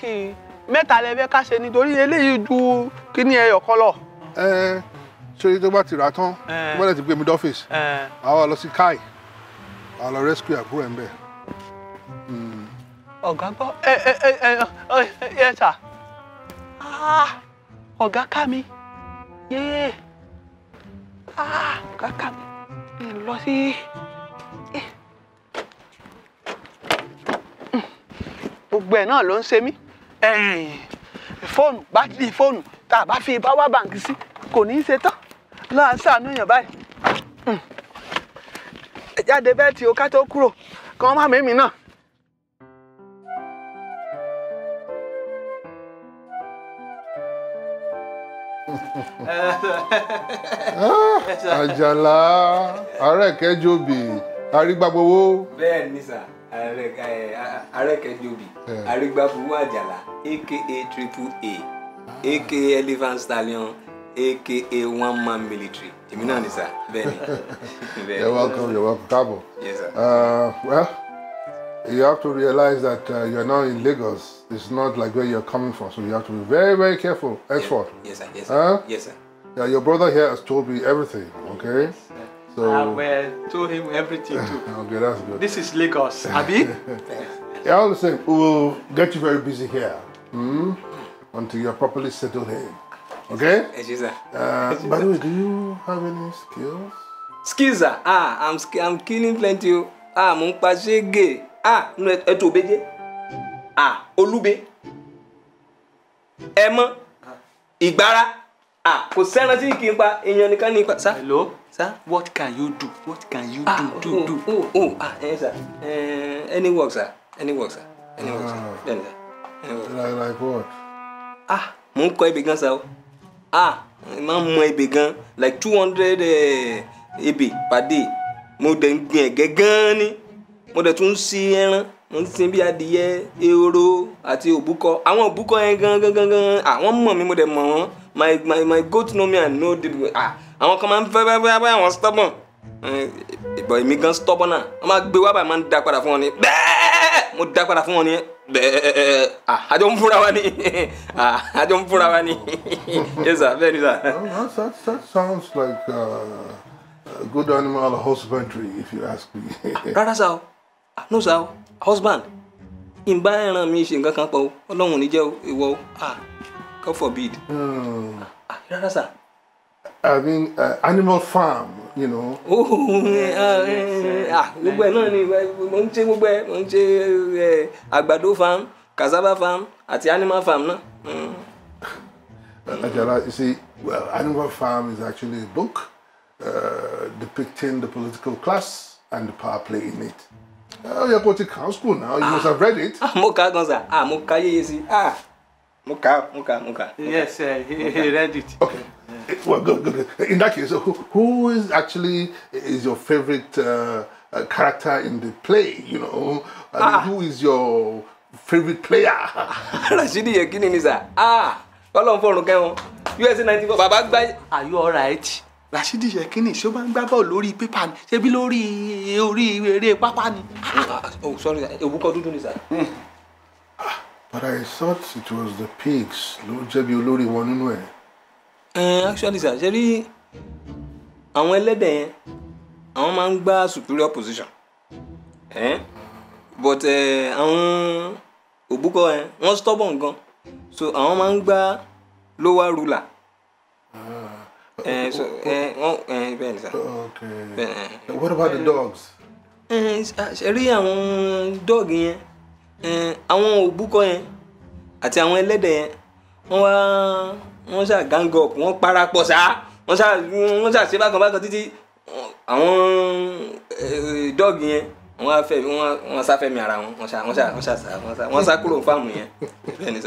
mẹ́ta lẹ fẹ́ ká ṣe nítorí eléyìí ju kíní ẹyọ kan lọ. Ṣé tó bá ti rà tán, tó bá dẹ̀ ti gbé mi dọ́fíìsì, àwa lọ sí Kai, àwa lọ rescue àbúrò ẹ̀ ń bẹ̀. ọ̀gá gbọ́ ẹ ẹ ẹ ẹ ẹ sà Ah, ọ̀gá ká mi yéé Ah, ká mi ò lọ sí. Gbogbo ẹ̀ náà ló ń ṣe mí fóònù bátìrì fóònù tá a bá fi power bank sí kò ní í ṣe tán láà ṣàánú yàn báyìí ẹ jáde bẹ́ẹ̀ tí o ká tó kúrò kí wọ́n má mímì náà. Àjàlá ààrẹ kẹjọbì arígbàgbowó bẹ́ẹ̀ ni sà. arẹ́kẹ̀dọ́bì Yeah. arígbábuwú àjàlá aka triple a aka elephant stallion aka one man military èmi náà ni sà bẹ́ẹ̀ ni You're welcome. You're welcome. Cabo. Yes, sir. Uh, well, you have to realize that uh, you're now in Lagos. It's not like where you're coming from, so you have to be very, very careful. Henceforth. Yes, sir. Yes, sir. Huh? Yes, sir. Yeah, your brother here has told me everything. Okay. So. I've uh, told him everything too. Okay, that's good. This is Lagos, Abi. Yeah, all the same, we will get you very busy here hmm? until you're properly settled here. Okay? Yes, sir. Uh, by the way, do you have any skills? skills sir ah i'm sk i'm killing plenty o ah mo ń pa ṣége ah nínú ẹtù òbéjé ah olúbe ẹmọ. Ìgbára. Ah kò sẹ́ran tí kì í pa èèyàn nìkan ní ipa. hello? Sir what can you do? What can you ah do oh, do do. oh oh ah ẹ sir eh, any work sir any work sir any work sir bẹ́ẹ̀ni sir any work. Like, like what? ah mo ń kọ́ ebè gan sa o. Ah máa ń mọ ebè gan. Like two hundred ebè per day. Mo dẹ̀ ń gbin ẹ̀gẹ́ gan ni mo dẹ̀ tún ń sin ẹran mo ń sin bí adìyẹ ehoro àti òbúkọ. Àwọn òbúkọ yẹn gan gan gan gan àwọn mọ̀ mi mo dẹ̀ mọ̀ wọ́n. My my my goat know me and know the ah àwọn kan máa ń fẹ́ fẹ́ fẹ́ fẹ́ àwọn stubborn. Ìbọn èmi gan stubborn náà. Wọ́n máa gbé wá báyìí máa ń dá padà fún wọn ni. Bẹ́ẹ̀ mo dá padà fún wọn ni. Bẹ́ẹ̀ ah àjọ ń fúnra wa ni. Ah àjọ ń fúnra wa ni. Yes sir bẹ́ẹ̀ ni sir. That, that, sounds like uh, a good animal husbandry, if you ask me. rárá sá o. Ah, no sá o husband ìbá ẹran mi ṣe nǹkan kan pọ̀ o ọlọ́run ò ní jẹ́ o ìwọ o ah God forbid Hmm. Ah, rárá sá. I mean, uh, animal farm, you know. Oh, ah, eh, ah, gbogbo ẹ náà ni eh, mo ń ṣe gbogbo ẹ mo ń ṣe eh, àgbàdo farm cassava farm àti animal farm náà. Mm. Ajala, you see, well, Animal Farm is actually a book uh, depicting the political class and the power play in it. Oh, you're going to count school now. You must have read it. Ah, mo kà á gan sa ah mo kà á yéye sí ah mo kà á mo kà á mo kà á. yes uh, he, he read it. Okay. Well, good, good. In that case, who, who is actually is your favorite uh, uh, character in the play? You know, I mean, who is your favorite player? Rashidi Yekini ni sà ah ọlọ́run fọ̀run kẹ́wọn USA ninety four bàbá gbá. are you alright? Rashidi Yekini ṣé ó máa ń gbá bọ́ọ̀lù lórí pépà ni ṣebí lórí orí eré pápá ni. oh sorry sir òbúkọ dúdú ni sà. But I thought it was the pigs. Ló jẹ̀bi olórí wọn nínú ẹ̀. Eh, actually sir ṣe rí àwọn ẹlẹ́dẹ̀ yẹn àwọn máa ń gbá superior position eh? but eh, àwọn òbúkọ yẹn wọ́n stubborn gan so àwọn máa ń gbá lower ruler eh, so eh, wọ́n eh, bẹ́ẹ̀ ni sir. Okay. Bẹ́ẹ̀, eh. What about the dogs? Eh, ṣe rí àwọn dọ́ọ̀gì yẹn eh, àwọn òbúkọ yẹn àti àwọn ẹlẹ́dẹ̀ yẹn wọ́n wá wọ́n ṣá gang up wọ́n parapọ̀ ṣá wọ́n ṣá wọ́n ṣá ṣe bákan bákan títí àwọn eh, dọ́ọ̀gì yẹn wọ́n á fẹ́ wọ́n á- wọ́n á sáfẹ́mi ara wọn wọ́n ṣá wọ́n ṣá wọ́n ṣá wọ́n sá kúrò fáàmù yẹn bẹ́ẹ̀ ni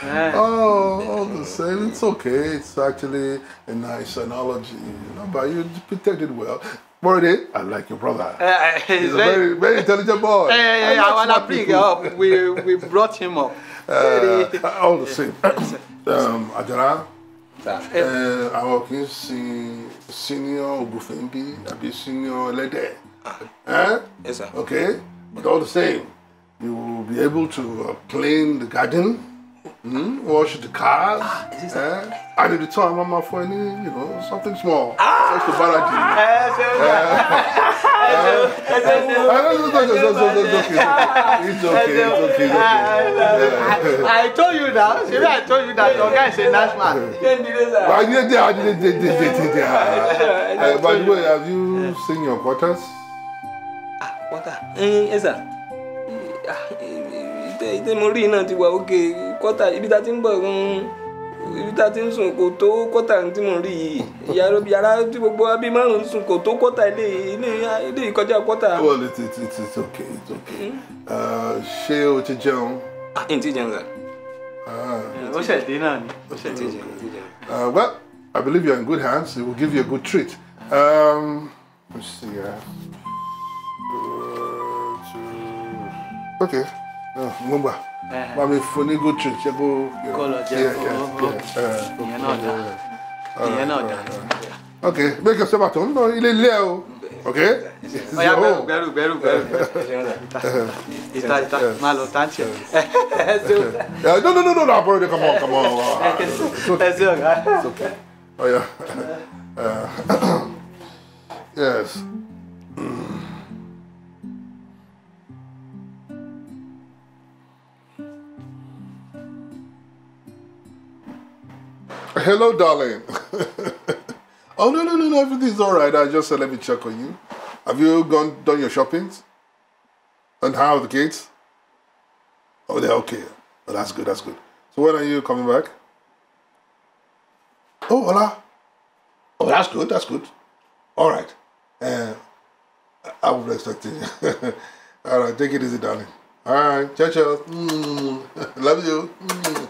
sà. Oh, all the same, it's okay. It's actually a nice analogy, you know, but you depicted it well. Moride, I like your brother. Uh, He's a very, very intelligent boy. Hey, hey, hey, I I wanna smart bring people. up. We we brought him up. Uh, all the same. um, Ajara, Sà. uh, àwọn kì í sin senior ògùnfẹ̀ ń bí àbí senior ẹlẹ́dẹ̀. Eh? Yes, sir. Okay, but all the same, you will be able to uh, clean the garden, mm, wash the cars, eh? and the time, I'm not for any, you know, something small. Just to balance It's okay, it's okay, it's okay. I told you now. See, I told you that your guy a nice man. But I did, I did, I did, I did, I did. Uh, by the way, have you seen your quarters? kọ́tà ẹ sà ìtẹ́ ìtẹ́ mo rí iná ti wà òkè kọ́tà ibi tá a ti ń bọ̀ mm, ibi tá a ti ń sùn kò tó kọ́tà tí mo rí yìí yàrá tí gbogbo abí márùn-ún sùn kò tó kọ́tà ilé ilé ìkọjá kọ́tà. Well, it's, it's, it's, it's okay, it's okay. Uh, ṣé o ti jẹun? ah ǹ tí jẹun sà. Ah. Ó ṣẹ̀ dé náà ni. Ó ṣẹ̀ dé. Uh, well, I believe you're in good hands. It will give you a good treat. Um, let's see. Uh, uh, two, ok mo gbà Eh. bá mi fún ní good treat ṣé kó. kó lọ jẹ kó eh, ìyẹn náà dá ìyẹn náà dá. ok make yourself at home náà ilé ilé o. Ok. ọ̀ya bẹ̀rù bẹ̀rù bẹ̀rù bẹ̀rù. Eh, ìta ìta máa lọ tàǹtì ẹ̀ ẹ̀ no no no no no àbúrò de come on come on. ẹ ṣe ọ̀gá. ọ̀ya yes. Mm. Hello, darling. oh, no, no, no, no, everything's all right. I just said, let me check on you. Have you gone done your shoppings? And how are the kids? Oh, they're okay. Oh, that's good, that's good. So when are you coming back? Oh, hola. Oh, that's good, that's good. All right. Uh, I was expecting you. All right, take it easy, darling. All right, ciao, ciao. Mm, love you. Mm.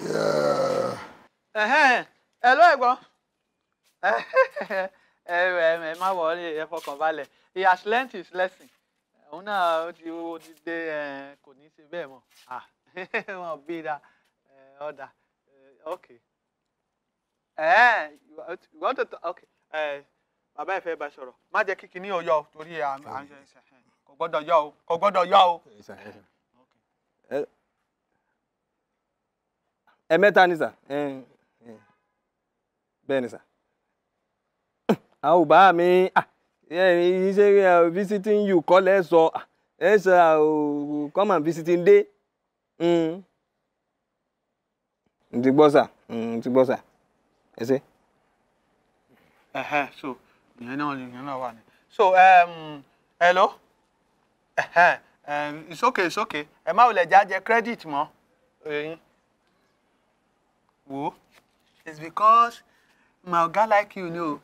yeah. Ẹ̀hẹ́n, ẹ ló ẹ̀gbọ́n. Ẹ má wọlé ẹ fọkàn balẹ̀. He has learnt his lesson. Òun náà ó ti ó ti dé kò ní ṣe bẹ́ẹ̀ mọ̀. Ah, Wọ́n bí da ọ̀dà. Ok. Want to talk? Ok. Bàbá ẹ̀ fẹ́ bá sọ̀rọ̀. Má jẹ́ kí kinní ọyọ́ torí. Kò gbọ́dọ̀ yọ o. Kò gbọ́dọ̀ yọ o. ẹ mẹ́ta ni sà ẹ, ẹ, bẹ́ẹ̀ ni sà àwọn òbá mi ah, ẹ, ṣe visiting you kọ́ lẹ́ sọ. Ẹ sọ come and visiting day. Mm. n ti gbọ́ sà. N ti gbọ́ sà. Ẹ ṣe. So ìyẹn náà ìyẹn náà wà ní. so um, hello? Ẹ̀hẹ́n, um, it's okay it's okay. Ẹ má wulẹ̀ já jẹ credit mọ́ ẹ̀yin. Wo it's because my oga like you know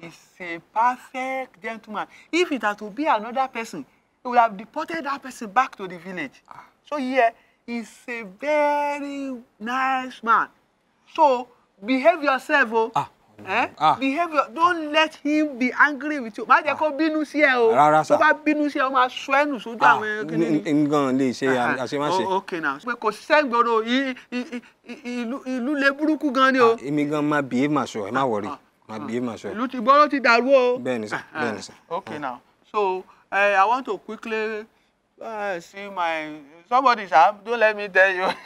he's a perfect gentleman if it had to be another person he would have deported that person back to the village so yeah he's a very nice man so behave yourself. Oh. Eh? Ah. don't let him be angry with you. Má jẹ́ kó bínú sí ẹ o. Rárá sà. tó bá bínú sí ẹ ó máa sọ ẹnu sójú àwọn kíní ni. nǹkan lè ṣe àṣemáṣe Oh, okay now. Pé kò sẹ́gbọ̀rọ̀ ìlú lè burúkú gan ni o. Èmi gan máa behave máa ṣọ ẹ má wọrí máa behave máa ṣọ ìlú ti gbọ́rọ̀ ti dàrú o. bẹ́ẹ̀ ni sà bẹ́ẹ̀ ni sà. okay now. So uh, I want to quickly uh, see my somebody sir don't let me tell you.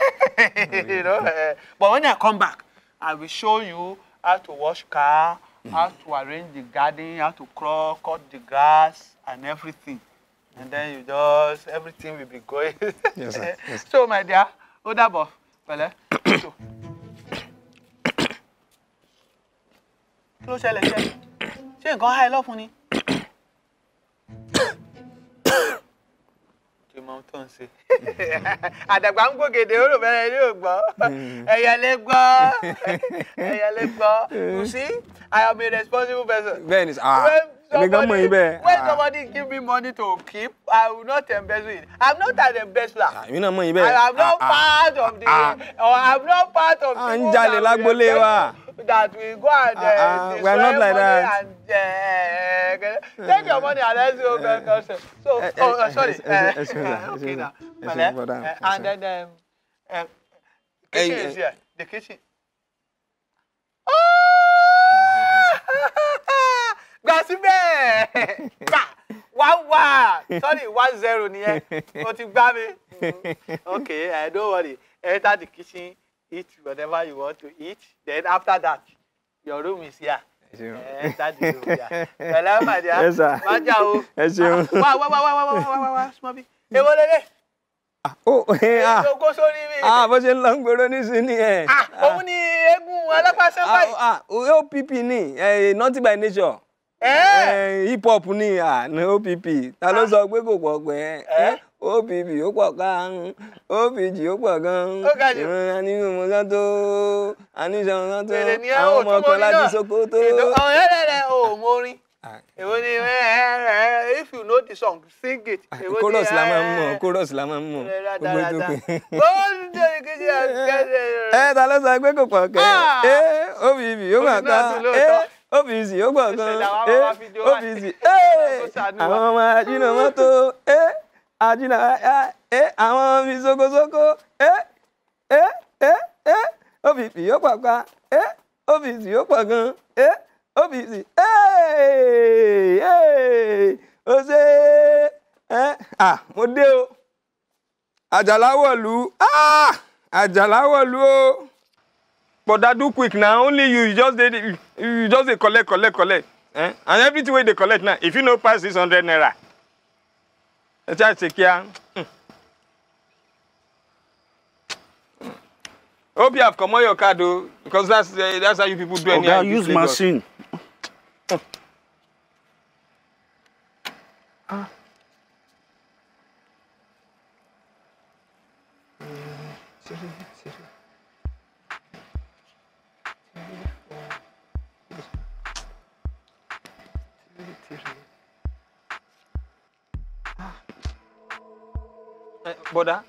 You know uh, but when I come back I will show you how to wash car how to arrange the garden how to crawl cut the grass and everything and then you just everything will be going Yes, sir. Yes. so my dear ó dàbọ̀ pẹ̀lẹ́ kí ló ṣẹlẹ̀ ṣe ṣé nǹkan há ẹ lọ́fun ni. Kí mọ tó ń ṣe. àdàgbà ń gbògèdè ó rò bẹ́ẹ̀ ni ò gbọ́ ẹ̀yà lè gbọ́ ẹ̀yà lè gbọ́ you see I am a responsible person. bẹ́ẹ̀ ni sà ah, èmi gan mọ̀ yín bẹ́ẹ̀. when Ah, somebody give me money to keep I will not embezzle it I'm not an embezzler. èmi náà mọ̀ yín bẹ́ẹ̀. I am not Ah, ah, part of the ah. or I'm not part of à ń jalè will wa. That we go and uh, Ah, ah, we are not like that. and uh, take your money and let's go back outside. So, Eh, eh, oh, uh, eh, sorry. eh, eh, uh, eh, uh, okay now. uh, and then um, uh, Eh, kitchen eh. is here. The kitchen. Gbà síbẹ̀! Gbà! Wá wá! Sorry, one zero nìyẹn. O ti gbá mi. Mm, Okay, uh, don't worry. Enter the kitchen, eat whatever you want to eat. Then after that, your room is here. Eh, Hello, my dear. Yes, sir. Pẹ̀lẹ́ màdìá. Ẹ wow, wow, wow, wow, wow, wow, wow, wow. wá wá wá wá wá wá súnmọ́ bí. Èwo lélẹ̀? Ó ẹ à. Èso kó sórí mi. À bó ṣe ń lọ ń gbèrò nísìnyí ẹ̀. À ah, ah. òun ni eégún alápàṣẹ báyìí. À OPP ni eh, Naughty by nature. Eh? Hip hop ni OPP. Ta ló sọ pé kò pọ̀ eh? OPP ó pọ̀ kan OPG ó pọ̀ gan ìran anínú ọmọ sọ́tò aníṣẹ́ ọmọ sọ́tò. Àwọn ọmọ kan láti Sokoto. ọ̀hún ẹ̀rẹ̀ ò mọ orin èwo ni if you know the song sing it. chorus la máa ń mọ̀ chorus la máa ń mọ̀ gbogbo ètò pé. ẹ ta ló sọ pé kò pọ̀ kẹ́? Ẹ OPP ó pọ̀ kan. ẹ ọ́fíìsì ó gbọ̀ngàn ọ́fíìsì àwọn ọmọ ajínà mọ́tò àjìnà ẹ àwọn mi sokosoko ẹ ẹ ẹ ẹ ọ́fíìsì yóò pàpà ẹ ọ́fíìsì yóò pọ̀ gan ẹ ọ́fíìsì ẹ ẹ ó ṣe ẹ à mo dé o àjàlá wọ̀lú ah àjàlá wọ̀lú o but do quick na only you you just dey you, just dey collect collect collect eh? and everything wey dey collect now if you no pass six hundred naira ẹ ṣáà ṣe kíá. Hmm. hope you have comot your card o because that's uh, that's how you people do anyhow Oga, this use machine. Uh, brother,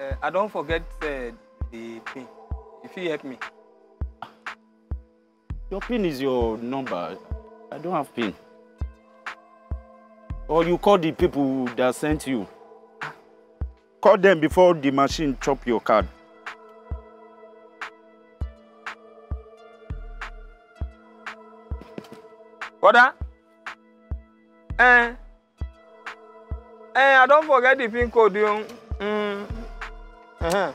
uh, I don't forget uh, the pin. If you help me. Your pin is your number. I don't have pin. Or you call the people that sent you. Call them before the machine chop your card. Brother, eh, Eh, I don't forget the pin code. You. Mm. Uh-huh.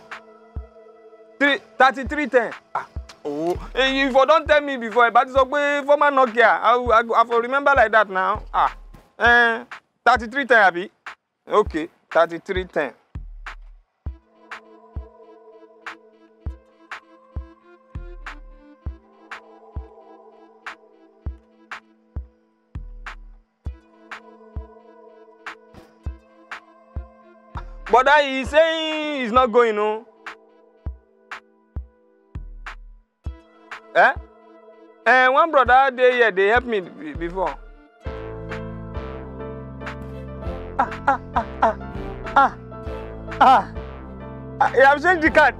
Three, 3310. Ah. Oh, eh, hey, you for tell me before, but it's okay, former Nokia. I, I, I for remember like that now. Ah. Eh, 3310, Abi. Okay, 3310. But that he's saying he's not going, no. Eh? Eh, one brother dey here, they help me be- before. Ah, ah, ah, ah, ah, ah. ah. You have changed the card.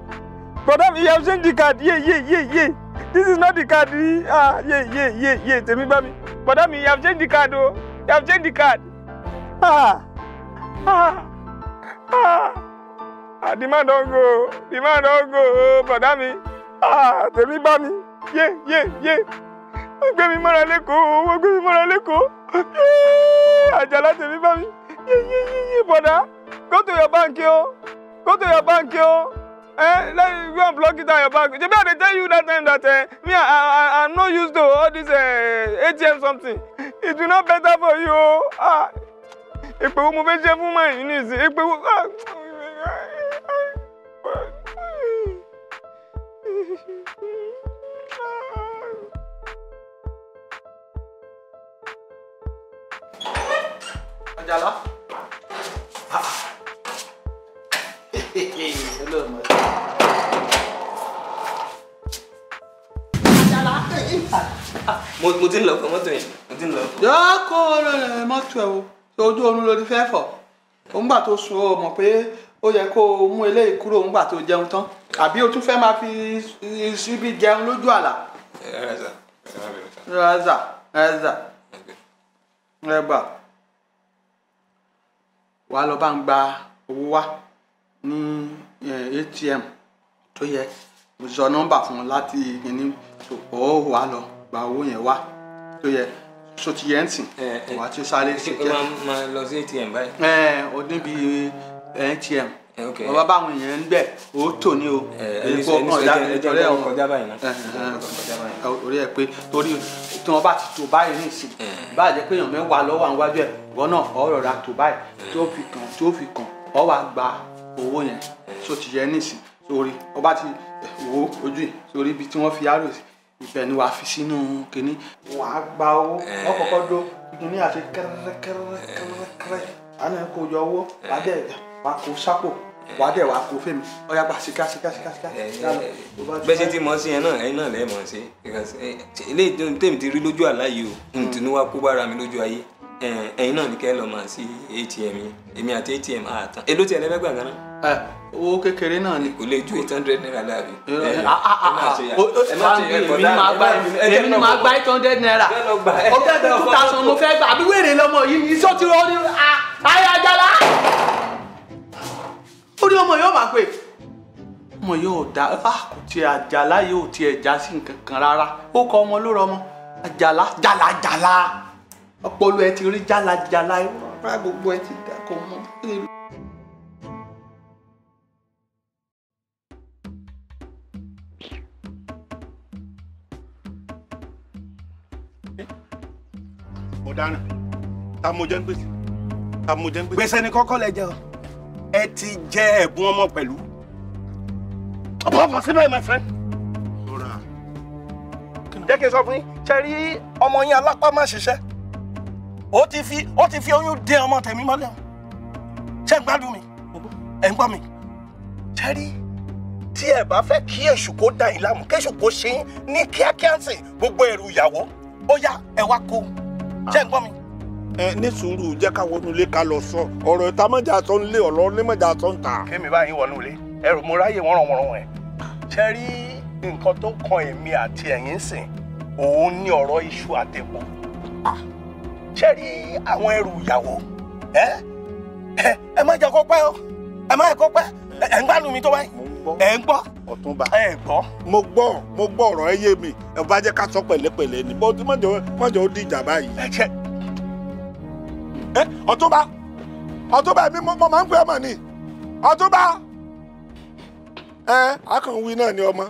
Brother, you have changed the card. Yeah, yeah, yeah, yeah. This is not the card. Ah, yeah, yeah, yeah, yeah. Tell me, baby. Brother, you have changed the card, oh. You have changed the card. Ah, ah. Ah, ah, the man don go. The man don go. Brother mi. Ah, tèmi bá mi. Yé, yé, yé. Wọ́n gbé mi mọ́ra lẹ́kọ̀ọ́. Wọ́n gbé mi mọ́ra lẹ́kọ̀ọ́. Yé, àjàlá tèmi bá mi. Yé, yé, yé, yé, brother. Go to your bank, yo. Go to your bank, yo. Eh, let me go and block it on your bank. Shebi I dey tell you that time that uh, me, I, I, I'm not used to all this uh, ATM something. It will not better for you. oh. Ah, èpè wo mo fẹ́ ṣe fún mọ̀ yìí nìsín èpè wo. ah, Àjàlá. Olóòmọ. mo ti ń lọ fún mọ́tò yẹn mo ti ń lọ. yóò kó olóòrè mọ́tò ẹ̀ o ojú oorun ló ti fẹ́ fọ̀. Òǹgbà tó sùn o mọ̀ pé ó yẹ kó o mú eléyìí kúrò òǹgbà tó jẹun tán. Àbí o tún fẹ́ máa fi síbi jẹun lójú àlà. raza raza rẹgbà wàá lọ bá ń gba owó wá ní atm tó yẹ. Mo sọ nọ́mbà fún un láti ìní ó wàá lọ gba owó yẹn wá tó yẹ so ti yẹn sìn wàá ti sáré ṣe ṣé o máa lọ sí atm báyìí. ẹ ọ níbi atm ọba báwọn èèyàn ń gbẹ ó tò ní o. Sọ ẹjẹ ẹjẹ ọkọ kọjá báyìí náà. orí ẹ pé torí tí wọn bá ti tò báyìí nísìn bá jẹ pé èèyàn mẹ́wàá lọ́wọ́ àwọn wájú ẹ ìwọ náà ọ̀rọ̀ ra tò báyìí tó fi kàn tó fi kàn ọ wá gba owó yẹn. So ti yẹ nísìn sórí ọba ti wo ojú yìí sórí ibi tí wọ́n fi arrow sí ibẹ̀ ni wàá fi sínú kínní wàá gba owó. Wọ́n kọ́kọ́ dó. Kínní àti kẹrẹkẹrẹkẹrẹkẹrẹ àná kò yọ owó. Wàá dẹ̀ wàá kó sápò. Wàá dẹ̀ wàá kó fèmí. Ọ̀yà gbà síká síká síká síká bẹ́ẹ̀ ṣe ti mọ̀ sí yẹn náà ẹ̀yin náà lẹ́ẹ̀ mọ̀ eh, eléyìí tèmi ti rí lójú àlá yìí o. Ntùnú wa kó bára mi lójú ayé. Ẹ̀yin náà ní kẹ́ ẹ lọ máa sí atm yìí èmi àti atm àtàn èló tí ẹ lẹ́fẹ̀ẹ́ gbà gan náà. Ẹ owó kékeré náà ni. kò lè ju eight hundred naira dàbí. èmi ni màá gba èmi ni màá gba eight hundred naira. Ó fẹ́ two thousand mo fẹ́ gbà àbí wèrè lọ́mọ yìí sọ́ọ́ tí wọ́n ní ayé àjàlá. ó ní ọmọ yóò máa pè. Ọmọ yóò dá. Kò tiẹ̀ àjàlá yóò tiẹ̀ já sí nǹkan kan rárá. Ó kọ ọmọ ló rọ ọmọ. Àjàlá jàlàjàlà ọpọlọ ẹ ti rí jàlàjàlà rárá gbogbo ẹ ti dà kọ mọ. Dáná ta mo jẹ́ ń gbèsè? Ta mo jẹ́ ń gbèsè. gbèsè ni kọ́kọ́ lẹ jẹ o. Ẹ ti jẹ ẹ̀bùn ọmọ pẹ̀lú. ọ̀pọ̀ ọ̀pọ̀ síbẹ̀ my friend. jẹ́ kí n sọ fún yín ṣe rí ọmọ yín alápá má ṣiṣẹ́? Ó ti fi ó ti fi oyún dé ọmọ tẹ̀mí mọ́lẹ̀ o. Ṣé ń gbádùn mi? Ẹ̀ ń gbọ́ mi. Ṣe rí? Tí ẹ bá fẹ́ kí èṣù kó yín láàmú kéṣù kó ṣe ní kíákíá sìn gbogbo ẹrù ìyàwó ó yá ẹ wá kó ṣé ń gbọ́ mi. ẹ ní sùúrù jẹ́ ká wọnú ilé ká lọ sọ ọ̀rọ̀ ìta mọ́jà sọ nílé ọ̀rọ̀ onímọ̀jà sọ ń ta. kémi báyìí wọnú ilé ẹrù mo ráyè wọ́n ràn wọ́n ẹ̀. Ṣe rí nǹkan tó kan èmi àti ẹ̀yin sìn? Òun ní ọ̀rọ̀ iṣu àtẹ̀pọ̀. Ṣe rí àwọn ẹrù ìyàwó? Ẹ ẹ má jẹ́ kó pẹ́ ẹ má jẹ́ kó pẹ́. Ẹ ń gbádùn mi tó báyìí ẹ ń gbọ́. Ọ̀túnba. Ẹ gbọ́. mo gbọ́ mo gbọ́ ọ̀rọ̀ ẹ yé mi. Ẹ bá jẹ́ ká sọ pẹ̀lẹ́pẹ̀lẹ́ ni. Bó mọ̀jọ́ mọ̀jọ́ ó di ìjà báyìí. ẹ ṣe ẹ ọ̀túnba. Ọ̀túnba mi mo máa ń pè ọmọ ni. Ọ̀túnba. Ẹ akànwí náà ni ọmọ.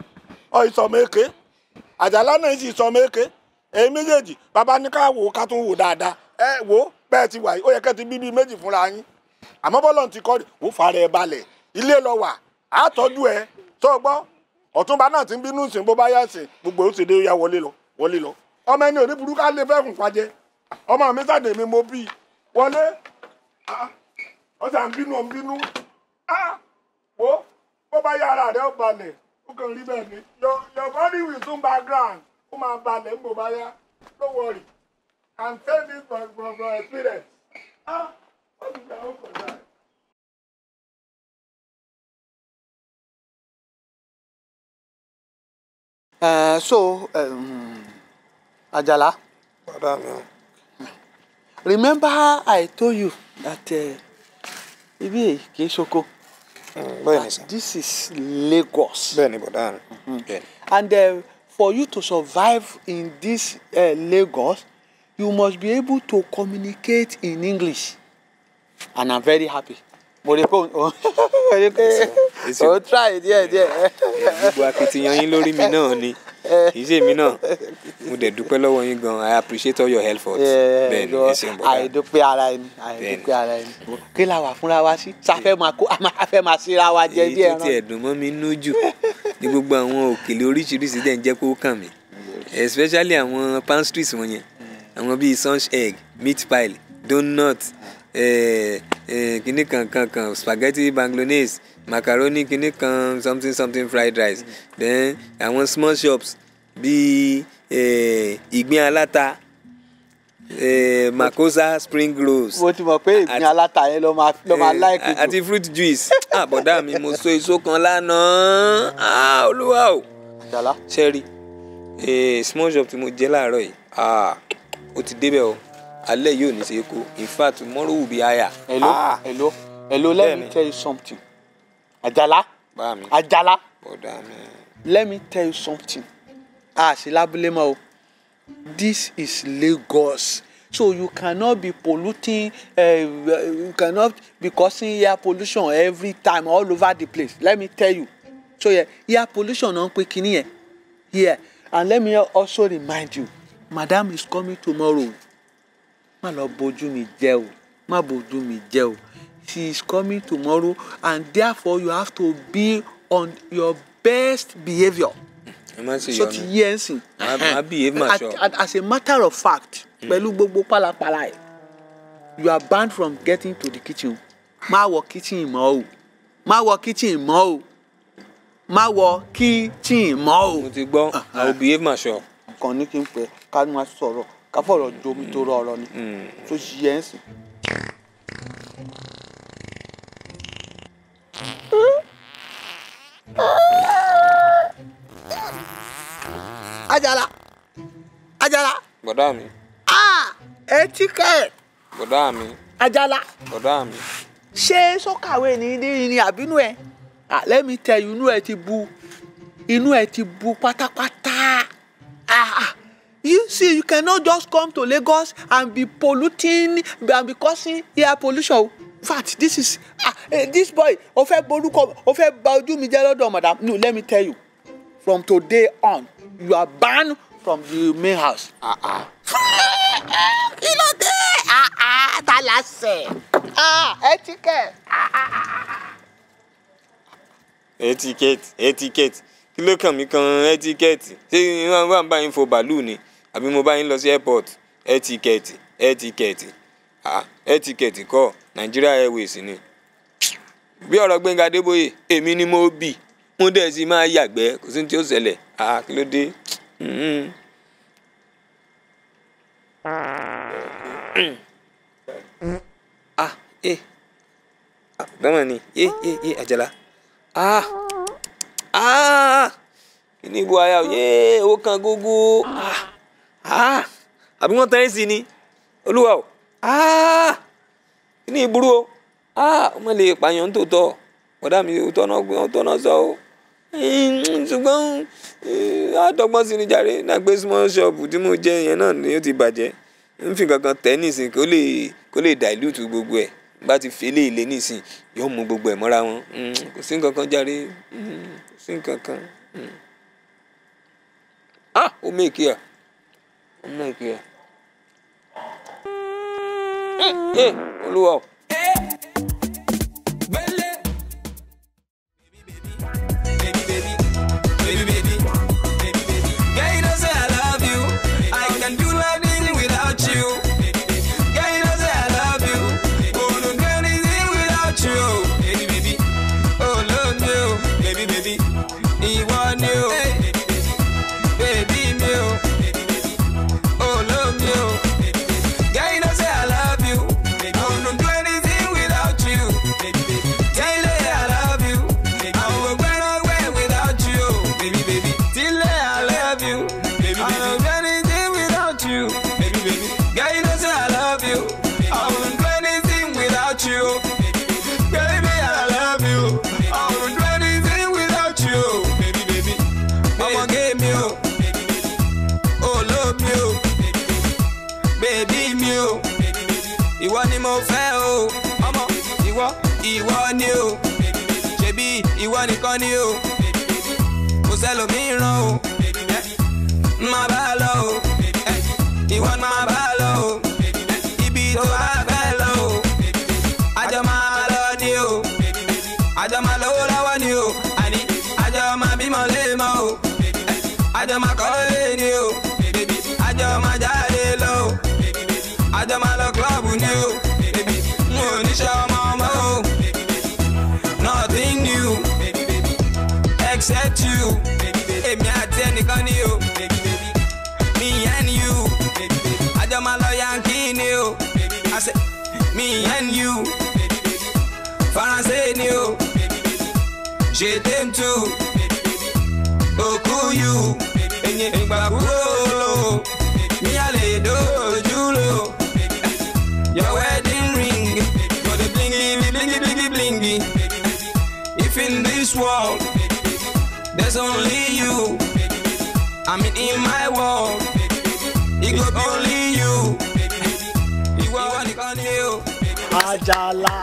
Ọ ìsọmọ èké. Àjàlá náà sì ìsọmọ èké. Èyí méjèèjì bàbá ní ká wò ká tún wò dáadáa. Ẹ wò bẹ́ẹ̀ ti wà yìí. Ó yẹ kẹ́ ti bí bíi méjì fúnra yín. Àmọ́ bọ́lọ̀ ti kọ́ ó fara ẹ balẹ̀. Ilé lọ wà á tọ́jú ẹ tó gbọ́ ọ̀túnba náà ti ń bínú sìn bó bá yá gbogbo ó sì dé ya wọlé lọ wọlé lọ. Ọmọ ẹni òní burúkú á lè fẹ́ fún pàjẹ́. Ọmọ mi sàdé mi mo bí wọlé. Ah, ọjà ń bínú ń bínú. Ah, wo bó bá yá rẹ ó balẹ̀. Ó kàn rí bẹ́ẹ̀ ni. Your your body will soon background ó máa balẹ̀ ń bò bá yá. No worry. And tell this from from experience. Ah, what is that for that? Uh, so, um, Ajala, remember I told you that uh, ibi ṣoko. bẹ́ẹ̀ni sir. This is Lagos. bẹ́ẹ̀ni bọ̀dá mi. bẹ́ẹ̀ni. And uh, for you to survive in this uh, Lagos, you must be able to communicate in English. And I'm very happy. Mo rí pé o try díẹ̀ díẹ̀. gbogbo akitiyan yín lórí mi náà ni. Kì í ṣe mi náà. Mo dẹ̀ dúpẹ́ lọ́wọ́ yín gan. I appreciate all your effort bẹ́ẹ̀ ni ẹ ṣeun bọ̀dá. àìdúpẹ́ ara ẹni àìdúpẹ́ ara ẹni. Kí la wà fúnra wa sí? Sáfẹ́ máa kó a fẹ́ máa síra wa jẹ èyí bí tó ẹran. tiẹ̀ dùn mọ́ mi nú jù ní gbogbo àwọn òkèlè oríṣiríṣi tẹ̀ ń jẹ́ kó kàn mí. Especially àwọn pastries wọn yẹn àwọn bíi sunch egg meat pie donut eh, eh, kinní kan kan kan spaghetti bolognese macaroni kinní kan something something fried rice. Then àwọn small shops bíi eh, ìgbín aláta eh, makosa spring rolls. Mo ti mọ̀ pé ìgbín aláta yẹn ló máa ló máa láìkì jù. àti fruit juice. Ah bọ̀dá mi mo so èso kan lánàá. Ah olúwa o. Eh, small shop tí mo jẹ́ láàárọ̀ yìí. Ah ó ti débẹ̀ o alẹ́ yóò ní ṣe kó in fact tomorrow will be higher. Hello, Ah, hello, hello, let me Bẹ́ẹ̀ni. tell you something. Bọ̀dá mi. let me tell you something. Ah, sí lábúlé mọ́ o. This is Lagos. So you cannot be polluting, uh, you cannot be causing air pollution every time all over the place. Let me tell you. So yeah, air pollution náà ń pè kíní yẹn. Here, and let me also remind you, Madam is coming tomorrow. Má lọ bójú mi jẹ́ o, má bójú mi jẹ́ o. She is coming tomorrow and therefore you have to be on your best behaviour so ti yí ẹ sìn. As a matter of fact pẹ̀lú gbogbo pálapàla ẹ̀ you are banned from getting to the kitchen. Má wọ kitchen mọ́ o. Má wọ kitchen mọ́ o. Má wọ kitchen mọ́ o. mo ti gbọ́. I will behave mature. kàn ní kí n pẹ ká sọ̀rọ̀ ká fọ̀rọ̀ jomi tó rọ ọ̀rọ̀ ni. Tó yí ẹ ń sìn. Ajala Ajala bọ̀dá mi. Ah etí kẹ́. Bọ̀dá mi. Ajala ọ̀dọ́ mi. ṣé sọ́kàwé ní ní àbínú ẹ̀? Ah let me tell you inú ẹ̀ ti bu inú ẹ̀ ti bu pátápátá you see you cannot just come to Lagos and be polluting and be causing air pollution. In fact this is ah eh, this boy o fẹ́ borúkọ o fẹ́ bà ojú mi jẹ́ lọ́dọ̀ madam. No let me tell you. From today on you are banned from the main house. Ah, ah. kí ló dé? Ah, ah, ta la sẹ̀ ah, etiquette. etiquette etiquette. Kí ló kàn mí kan? Etiquette. Ṣé wọn bá ń bá yín fo bàálù ni àbí mo bá yín lọ sí airport etiquette etiquette ah etiquette kọ́ Nigeria Airways ni. Bí ọ̀rọ̀ Gbẹ́ngà Adébóyè èmi ni mo bì. Mo dẹ̀ sì máa yàgbẹ́ kò sí tí ó ṣẹlẹ̀. Kí ló dé. Mm. ah eh. Ah ni. Eh eh eh Àjàlá. Ah ah. Kíní ibu aya o yéé owó kan gógó. Ah àbí wọ́n tán ẹ́ sí ni? Olúwa o. Ah kíní ìburú o. Ah ọmọ lè pààyàn tó tọ́ ọ̀dà mi ò tọ́nà gbé ọ̀ tọ́nà sọ o. Ṣùgbọ́n àdọ́gbọ́n sí ni jàre. Náà gbé small shop tí mo jẹ yẹn náà ni ó ti bàjẹ́. Ń fi kankan tẹ́ nísìn kó lè kó lè dilute gbogbo ẹ̀. Bá ti fi eléyìí lé nísìn yóò mú gbogbo ẹ̀ mọ́ra wọn. Kò sí nǹkan kan jàre. Kò sí nǹkan kan. ah ó mèkì ẹ̀ ó mèkì ẹ̀. ẹ olúwa o. Girl, Ìwọ ni mo fẹ́ o. Ọmọ ìwọ ìwọ ni o. Ṣebí ìwọ nìkan ni o. Je t'aime too. Òkú you. Ẹ̀yin ìgbà kúrò. Mi à lè dojú lo. Your wedding ring. For the blingy, blingy, blingy, blingy. If in this world, there's only you. I mean, in my world, it could be only you. Ìwọ nìkan ni o. Ajala.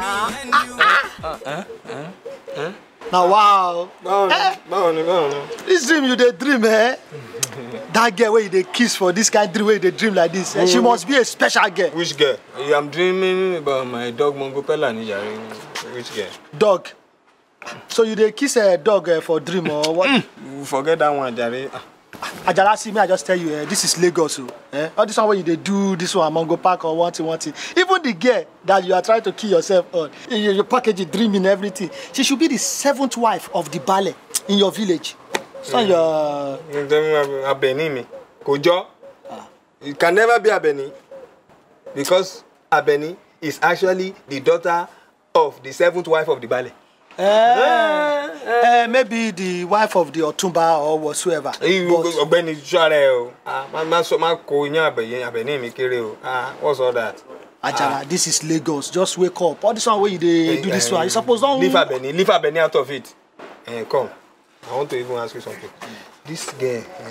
Now wow. Eh, báwo ni báwo ni. This dream you dey dream eh? That girl wey you dey kiss for this kind dream wey you dey dream like this, eh, she Mm. must be a special girl. which girl. i'm dreaming about my dog mongo pella ni jare which girl. Dog. So you dey kiss a dog uh, for dream or what? you forget that one jare. Ah, Ajala, see me, I just tell you, eh, this is Lagos. Oh, eh? All this one where you dey do this one, Mango Park or one thing, one thing. Even the girl that you are trying to kill yourself on, you, you package it, dreaming everything. She should be the seventh wife of the ballet in your village. It's not your. you tell me abeni mi kò jọ it can never be abeni because abeni is actually the daughter of the seventh wife of the baale. Eh, eh, maybe the wife of the Otumba or whatsoever. ọ̀gbẹ́ni ẹ o Ah, má sọ má kó iyán abẹyẹ abẹni mi kéré o Ah, what's all that. ajara this is lagos just wake up all this one wey you dey do this one you suppose don. leave abeni leave abeni out of it uh, come i want to even ask you something this girl uh,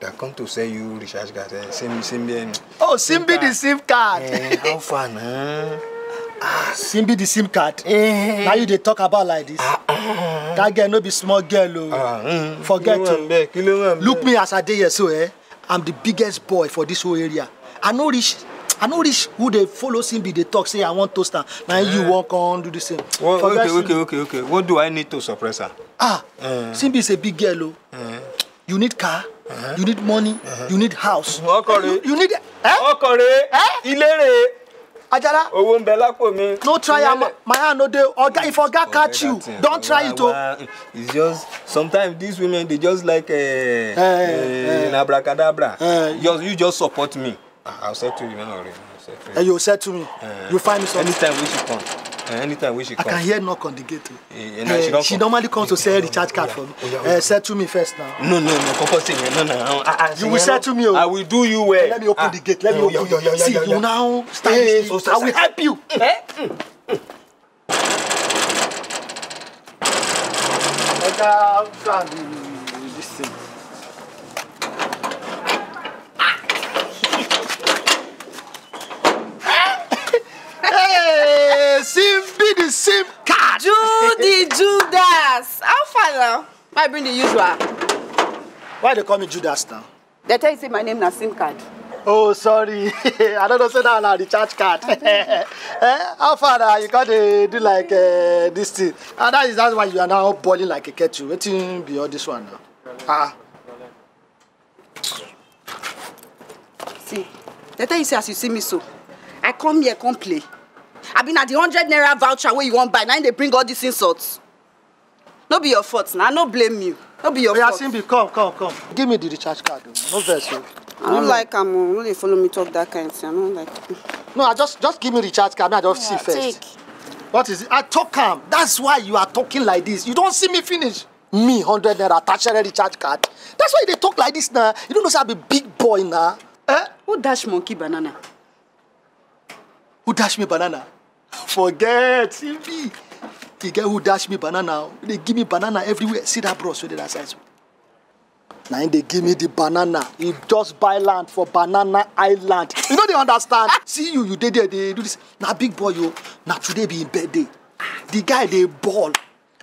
that come to sell you recharge card uh, same same um, oh simbi the sim card. uh, how far na. Simbi the sim card. na you dey talk about like this. that girl no be small girl o. forget o. look me as i dey here so eh i'm the biggest boy for this whole area i no reach i no reach who dey follow simbi dey talk say i wan toast am na you wan come do this thing. Well, okay okay okay okay what do i need to suppress her. ah Uh, simbi is a big girl o. you need car you need money you need house. ọkọ rẹ you need. ọkọ rẹ ilé rẹ. Ajara owó ń bẹ lápò mi. no try am my hand no dey oga if oga catch you don try it o. it's just sometimes these women dey just like uh, uh, eh. uh, just you just support me i will settle you no worry i will settle you. Eh, you settle me you find me something. anytime wey she come anytime wey she I come. can hear knock on the gate. o. Eh, eh, no, she Eh, don she come. normally comes to sell recharge card for me. Eh, settle me first now. no no no kọ́kọ́ sí yẹn no no ah ah You will settle me o. i will do you well. Let me open the gate. Let me open the gate. See, you now stand Eh, this so- thing. I will help you. Oga, stand this thing. Hey, Simbi the SIM card. Judy Judas. How far now? I bring the usual. Why they call me Judas now? They tell you say my name na SIM card. Oh, sorry. I don't know say that na recharge card. eh, how far na you got to do like uh, this thing? And that is that's why you are now boiling like a kettle. Wetin be all this one now? Ah. See, they tell you say as you see me so, I come here come play. I been at the hundred naira voucher wey you wan buy, na im dey bring all these insults. No be your fault na, I no blame you. No be your fault. Simbi, come, come, come. Give me the recharge card. o. No vex o. I no like am o, no dey follow me talk that kind thing, I no like am. No, I just just give me recharge card. I just Yeah, see first. take. What is it? I talk am. That's why you are talking like this. You don't see me finish. Me, hundred naira, tertiary recharge card. That's why they talk like this now. You don't know say I be big boy now. Eh? Who dash monkey banana? Who dash me banana? Forget, Simbi. The guy who dash me banana, they give me banana everywhere. See that bros dey that side so. Na him dey give me the banana. He just buy land for banana island. You no dey understand. See you, you dey there dey do this. Na big boy o. Na today be him birthday. The guy dey ball.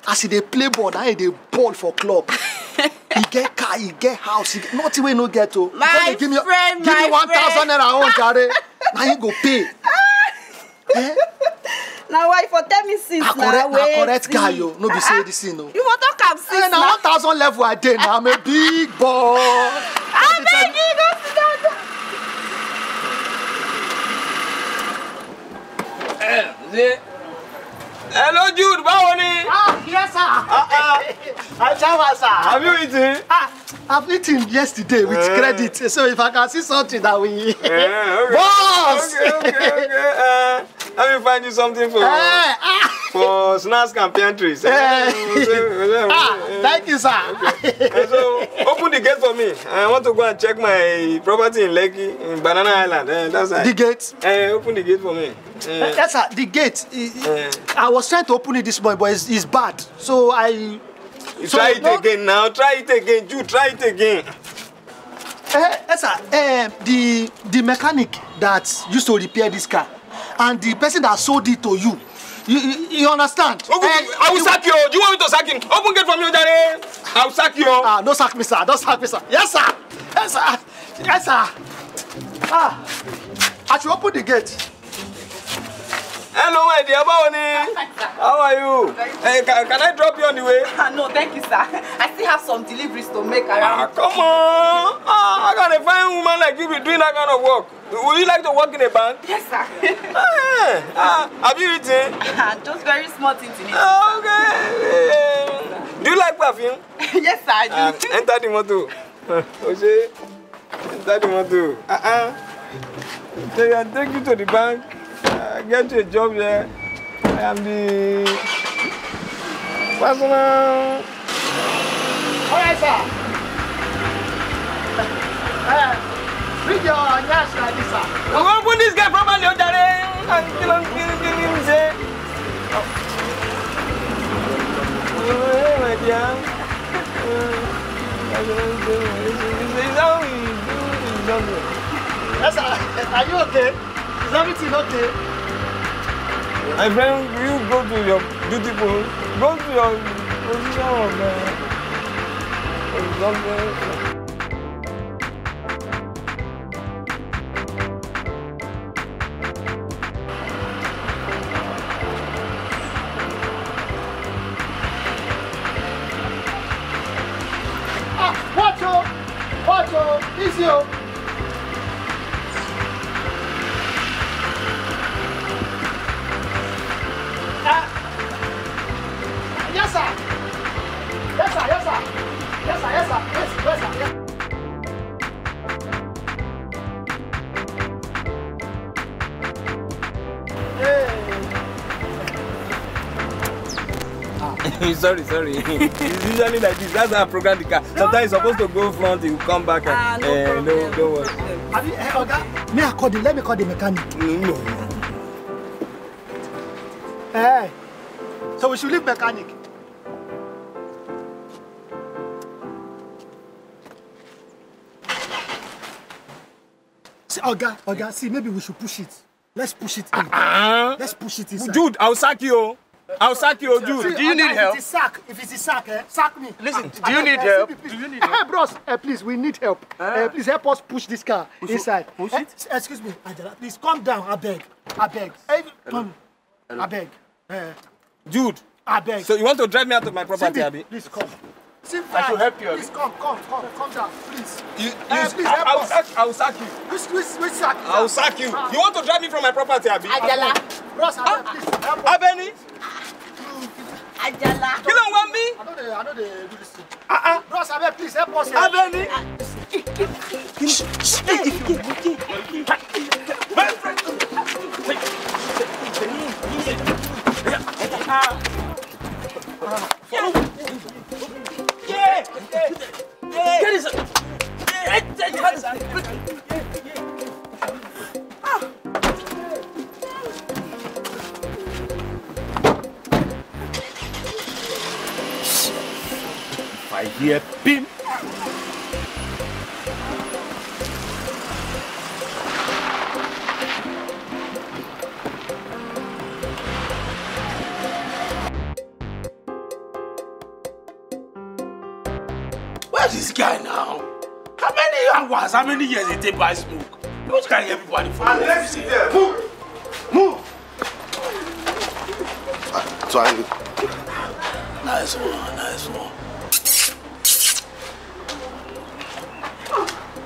As he dey play ball, na him dey ball for club. he get car, he get house, he get nothing he no get o. My give me, friend, give me my one thousand friend. naira own jare. Na him go pay. Na why for tell me since na correct na correct guy o no be say this thing o. You for talk am since Eh, na one thousand level i dey na i'm a big boy. Abeg you go sit down. Hello jude báwo ni. ah yes sir. i java sir. have you eaten. ah i've eaten yesterday with Eh. credit so if i can see something that we. Yeah, okay. boss. Okay, okay, okay. Uh, let me find you something for Eh, for snacks and pantries. Eh. ah thank you sir. Uh, so open the gate for me. I want to go and check my property in Lekki, in Banana Island. Uh, that's right. the gate. Uh, open the gate for me. Eh, Uh, yes sir the gate uh, i was trying to open it this morning but it's, it's bad so i. so try it no- again now. Try it again. You try it again. Eh, yes, sir. Eh, the the mechanic that used to repair this car and the person that sold it to you, you, you, you understand? Open, I will sack you. Do you want me to sack him? Open gate for me, Ojare. I will sack you. Ah, no sack me, sir. Don't sack me, sir. Yes, sir. Yes, sir. Yes, sir. Ah, I should open the gate. Hello, my dear. Ni? How are you? Hey, can, can I drop you on the way? no, thank you, sir. I still have some deliveries to make Ah, around. come on. Ah, how can a fine woman like you be doing that kind of work? Would you like to work in a bank? Yes, sir. Ah, ah, have you eaten? Just very small things in it. Okay. Do you like perfume? yes, sir, I do. Ah, enter the motor. Oje, enter the motor. Uh-uh. They can take you to the bank. I get a job there. I am the personal. All right, sir. Uh, read your nurse like this, sir. We won't put this guy properly oh, on the and kill him, to him, kill him, say. Oh. My dear. Uh, I don't know. This is how we do it. Yes, sir. Are you okay? Is everything okay? My friend, you go to your beautiful, go to your position of uh, sorry, sorry. it's usually like this. That's how I program the car. Sometimes it's supposed to go front, you come back and uh, no, don't worry. Have you, eh, Oga? May I call the, let me call the mechanic. No. Hey. So we should leave mechanic. See, Oga, Oga, see, maybe we should push it. Let's push it in. Uh-uh. Let's push it inside. Jude, I'll sack you. I'll sack you, Jude. See, Oga, If it's sack, if it's a sack, eh, sack me. Listen, do you need help? Do you need help? bros, eh, please, we need help. Eh, please help us push this car Push inside. push Eh, it? excuse me, Angela, please calm down. I beg. I beg. Eh, come. I beg. Eh, Jude. I beg. So you want to drive me out of my property, Cindy, Abby? Please come. Sit I should help you, Abi. Please come, come, come, come down, please. You, you, Eh, please I, help I'll us. sack, I'll sack you. Which, which, which sack? I'll sack you. You want to drive me from my property, Abby? Ajala. Bros, I beg, please help us. Abeni? Ajala. Ló ń wá mí? I know they, I know they do this thing. Uh-uh. Bros, I beg, please help us. Abeni? If I hear pim, hours, how many years it take by smoke? Which can everybody follow? Let me see there. Move! Move! So I Nice one, nice one.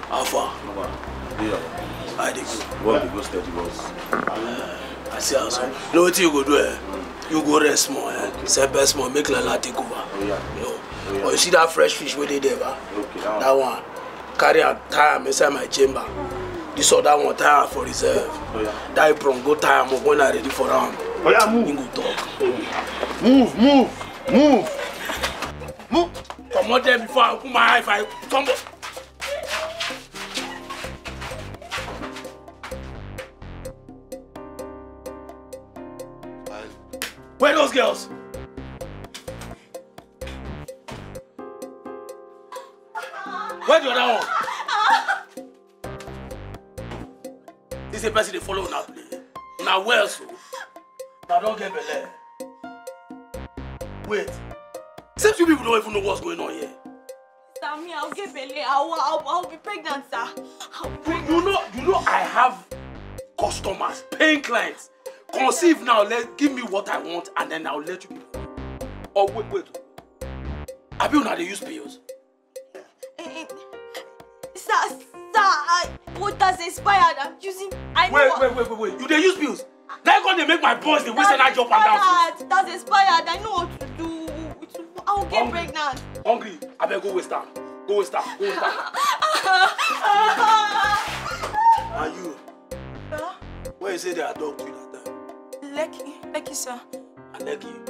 How far? I dey go. what the ghost steady was. I see how so. Know what you go do eh? You go rest more eh? Sempe small, make Lala take over. You know? Or you see that fresh fish wey dey there ba? That one. Carry am tie am inside my chamber. This other one tie am for reserve. That apron go tie am up when I ready for am. Oya move. He go talk. Move, move, move. Move. Comot there before I put my eye if I tumble. Let give me what I want and then I'll let you people. Oh wait, wait. Abi una dey use pills? Eh, Sir, sir, I, what does expired? I'm using. I know. Wait, wait, wait, wait, wait. You dey use pills? Now you dey make my boys dey waste energy up and down. That's expired. I know what to do. It's- I'll get Hungry. pregnant. Hungry? Abeg go waste am. Go waste am. Go waste am. And you, Huh? where you say they adopt you that Lucky, lucky, sir. I like you.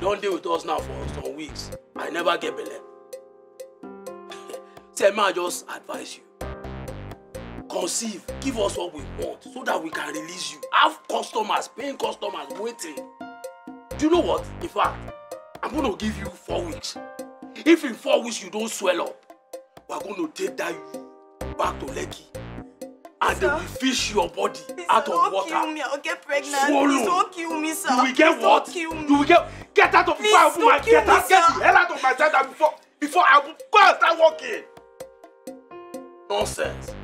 Don dey with us now for some weeks. I never get belle. Say, may I just advise you. Conceive, give us what we want so that we can release you. Have customers, paying customers waiting. Do you know what? In fact, I'm gonna give you four weeks. If in four weeks you don't swell up, we're gonna take that you back to Lekki and they will fish your body out of Don't water. kill me. I'll get pregnant. Swallow. Please don't kill me, sir. You will get Please what? Don't kill me. You will get get out of Please before I open don't my kill get me, out get sir. the hell out of my center before before I will go and start working. Nonsense.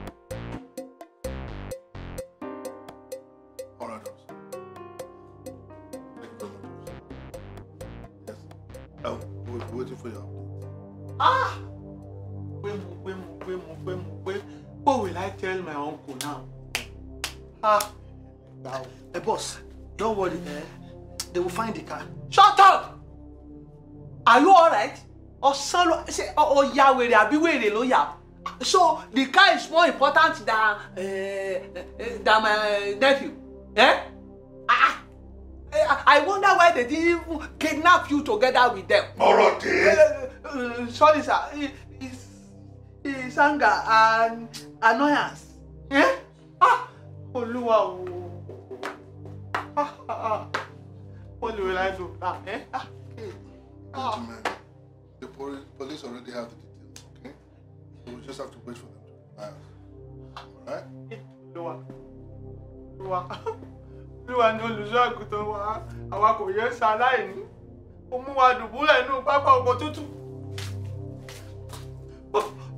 Oh, we're waiting for you. Ah! When, when, when, when, when, what will I tell my uncle now? Ah! Now, Hey, boss, don't worry. Eh? They will find the car. shut up! Are you alright? Ọ̀sán ló ṣe ọ̀ya wèrè àbí wèrè ló yà? So the car is more important than uh, than my nephew. Eh? Ah! ah. I wonder why they didn't even kidnap you together with them. Ọ̀rọ̀ dé. Uh, uh, sorry sir, It- it's, it's anger and annoyance. Eh? Ah! Olúwa o. Ah, ah, ah. What will I do now? Eh? Ah. Gentlemen, the poli- police already have the details, okay? So we just have to wait for them to reply us. Alright? Olúwa. Olúwa. Olúwa ni olùṣọ́ àgùntàn wa. Àwa kò yẹ ṣaláìní. Ó mú wa dùbúlẹ̀ inú pápá ọkọ̀ tútù.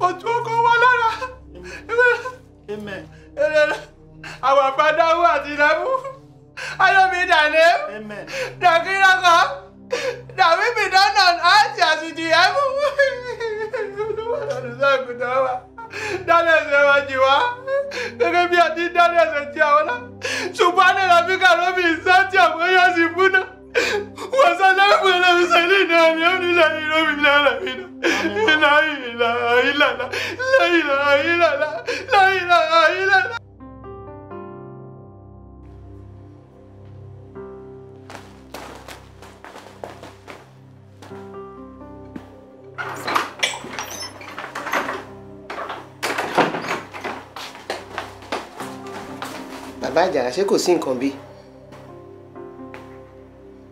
Ojú ọkọ̀ wa lára. Amen. Àwọn àgbàdáwò àti ìlẹ́mú. Ayọ̀mí dàní. Amen. Dàkírọ́kọ̀. Dàbí mi dáná àti àsìdì ẹ̀mú. Olúwa ni olùṣọ́ àgùntàn wa. Dáná ẹsẹ̀ wa jì wá. Gẹ́gẹ́ bí àti dáná ẹsẹ̀ tí àwọn náà. Ṣùgbọ́n ní ìlàbí kàróbì ìsántì àgbóyọ̀ sí búná. Wọ́n sọ lẹ́kùn ẹlẹ́mi sẹ́lẹ̀ náà ni ó nílẹ̀ ìrọ́bì lára mi náà. Ìlà ìlà ìlàlà láìlà ìlàlà láìlà ìlàlà. bàbá àjàrà ṣé kò sí nǹkan bí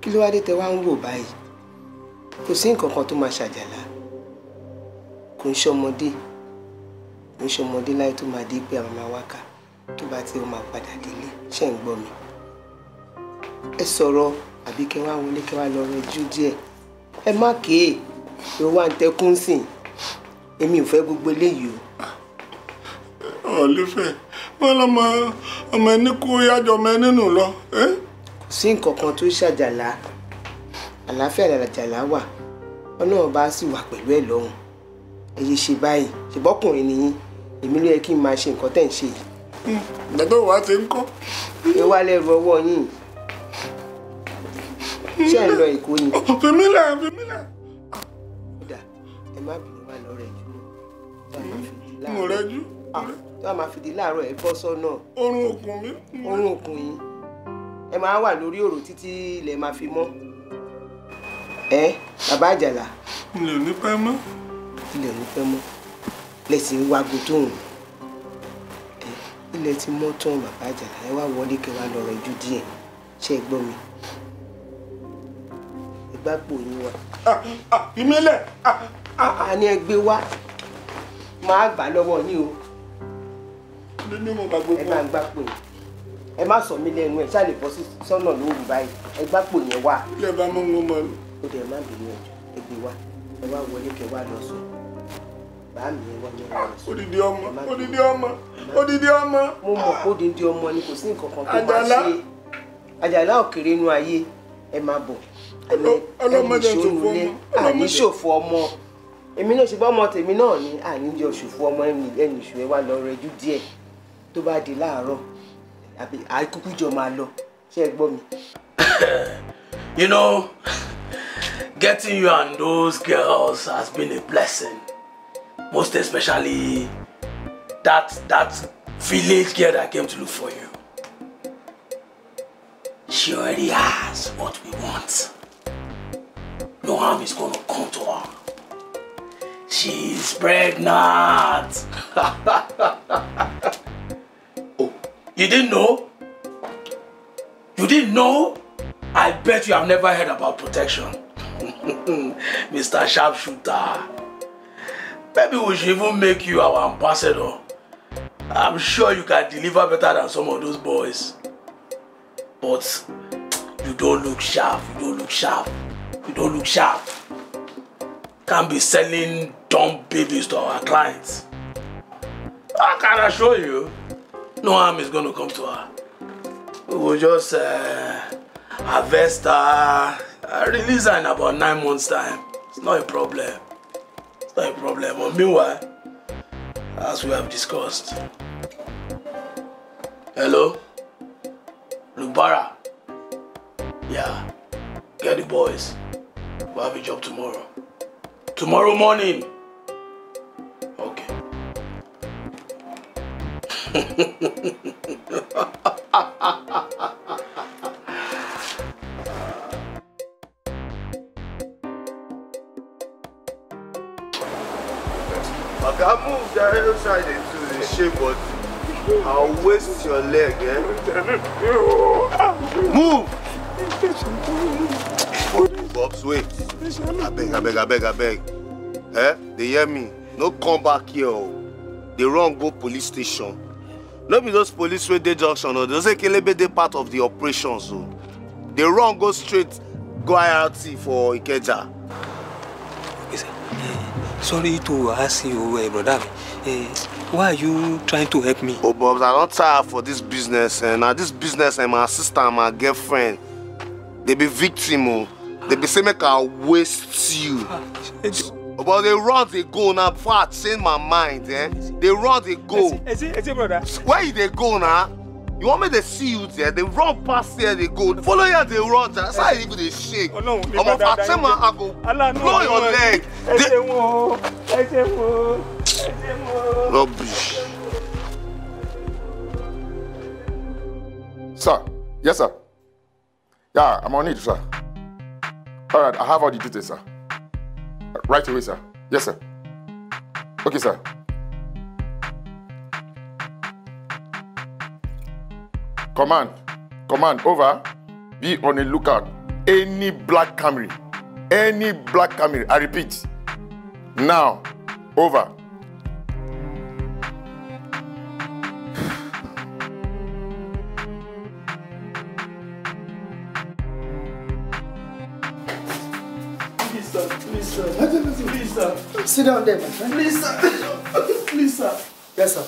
kí ló wá dé tẹ wá ń wò báyìí? Kò sí nǹkan kan tó máa ṣàjàlá. Kò ń ṣọmọdé. Kò ń ṣọmọdé láyé tó máa dé pé àwọn máa wá ká. Tó bá ó máa padà délé ṣe ń gbọ́ mi? Ẹ sọ̀rọ̀ àbí kẹ wá wọlé kẹ wá lọ rẹjú díẹ̀. Ẹ má kéè ló wá ń tẹkún sìn èmi ò fẹ́ gbogbo eléyìí o. Ọ̀lẹ́fẹ̀ wọn lọmọ ọmọ ẹni kú yájọ ọmọ ẹni nù lọ. Sí nǹkan kan tó ṣàjàlá àlàáfíà làjàlá wà ọlọ́run bá sì wà pẹ̀lú ẹ̀ lọ́hùn ẹ yé ṣe báyìí ṣèbọ́kùnrin nìyí èmi ló yẹ kí n máa ṣe nǹkan tẹ̀ ń ṣe yìí. gbẹdọ̀ wá ti ń kọ́. ẹ wá lẹ́rù ọwọ́ yín ṣé ń lọ èkó ni. fìmílẹ̀ fìmílẹ̀. kódà ẹ má bínú wá lọ rẹ̀ jù mo láàárọ̀ rẹ́jú. tá a máa fi di láàárọ̀ ẹ bọ́ sọ́nà orun òkun mi. orun òkun yín ẹ máa wà lórí òrò títí ilẹ̀ máa fi mọ́. Ẹ bàbá àjàlá. Ilé ò ní pẹ́ mọ́. ilẹ̀ ò ní pẹ́ mọ́. Lẹ́sìn ń wago tóun. Ilẹ̀ ti mọ́ tán bàbá àjàlá. Ẹ wá wọlé kẹ wá lọ rẹjú díẹ̀. Ṣé ẹ gbọ́ mi? Ẹ gbá pò yín wá. ìmílẹ̀. a ní ẹ gbé wá. Máa gbà lọ́wọ́ yín o. Nínú mo gbà gbogbo. ẹ máa gbá pò yín ẹ má sọ mí lẹ́nu ẹ ṣáà lè bọ́ sí sọ́nà lóru báyìí. Ẹ gbá pò yẹn wá. ilé bá mọ́ ń mọ́ lọ. ó dẹ̀ má bínú ẹjọ́ ẹ gbé wá. Ẹ wá wọlé kẹ wá lọ sùn. Bá mi ẹ wá ní wá lọ sùn. odidi ọmọ odidi ọmọ odidi ọmọ. mo mọ̀ kó odidi ọmọ ni kò sí nǹkan kan tó máa ṣe. Àjàlá òkèèrè inú ayé. Ẹ máa bọ̀. Ọlọ́mọdé ṣòfò ọmọ, àní ṣòfò ọmọ. Èmi náà ṣùgbọ́n ọmọ tèmi náà ní àní jọ ṣòfò ọmọ ẹni ẹni ìṣù ẹ wá lọ rẹjú díẹ̀. Tó bá di láàárọ̀ àbí àìkúkú jọ máa lọ ṣé ẹ gbọ́. You know, getting you and those girls has been a blessing. Most especially that that village girl that came to look for you. She already has what we want. No harm is gonna come to her. She's pregnant. you didn't know? You didn't know? I bet you have never heard about protection. Mr. Sharpshooter. Maybe we should even make you our ambassador. I'm sure you can deliver better than some of those boys. But you don't look sharp. You don't look sharp. You don't look sharp. Can't be selling dumb babies to our clients. I can assure you, no harm is going to come to her. We will just uh, harvest her, release her in about nine months' time. It's not a problem. It's not a problem. But meanwhile, as we have discussed. Hello? Lubara? Yeah. Get the boys. We'll have a job tomorrow. Tomorrow morning. Oga, move the other side into the shape, but I'll waste your leg, eh? Move! Bobs, wait. I beg, I beg, I beg, I beg. Eh? They hear me. No come back here, oh. They run go police station. No be those police wey dey junction, oh. Those Ekelebe dey part of the operations, oh. They run go straight go IRT for Ikeja. Sorry to ask you, uh, brother. Uh, why are you trying to help me? Oh, Bobs, I don't tire for this business. And now this business and my sister and my girlfriend, they be victim. Oh. They be say make I waste you. But they run, they go now. Before I change my mind, eh? They run, they go. Is it, is it, brother? Where you they go now? You want me to see you there? They run past there, they go. Follow here, they run. That's how even they shake. Oh, at ten, I go blow your leg. Rubbish. Sir, yes, sir. Yeah, I'm on it, sir. All right, I have all the details, sir. Right away, sir. Yes, sir. Okay, sir. Command, command, over. Be on a lookout. Any black Camry, any black Camry, I repeat. Now, over. Sit down there, my friend. Please, sir. Please, sir. Yes, sir.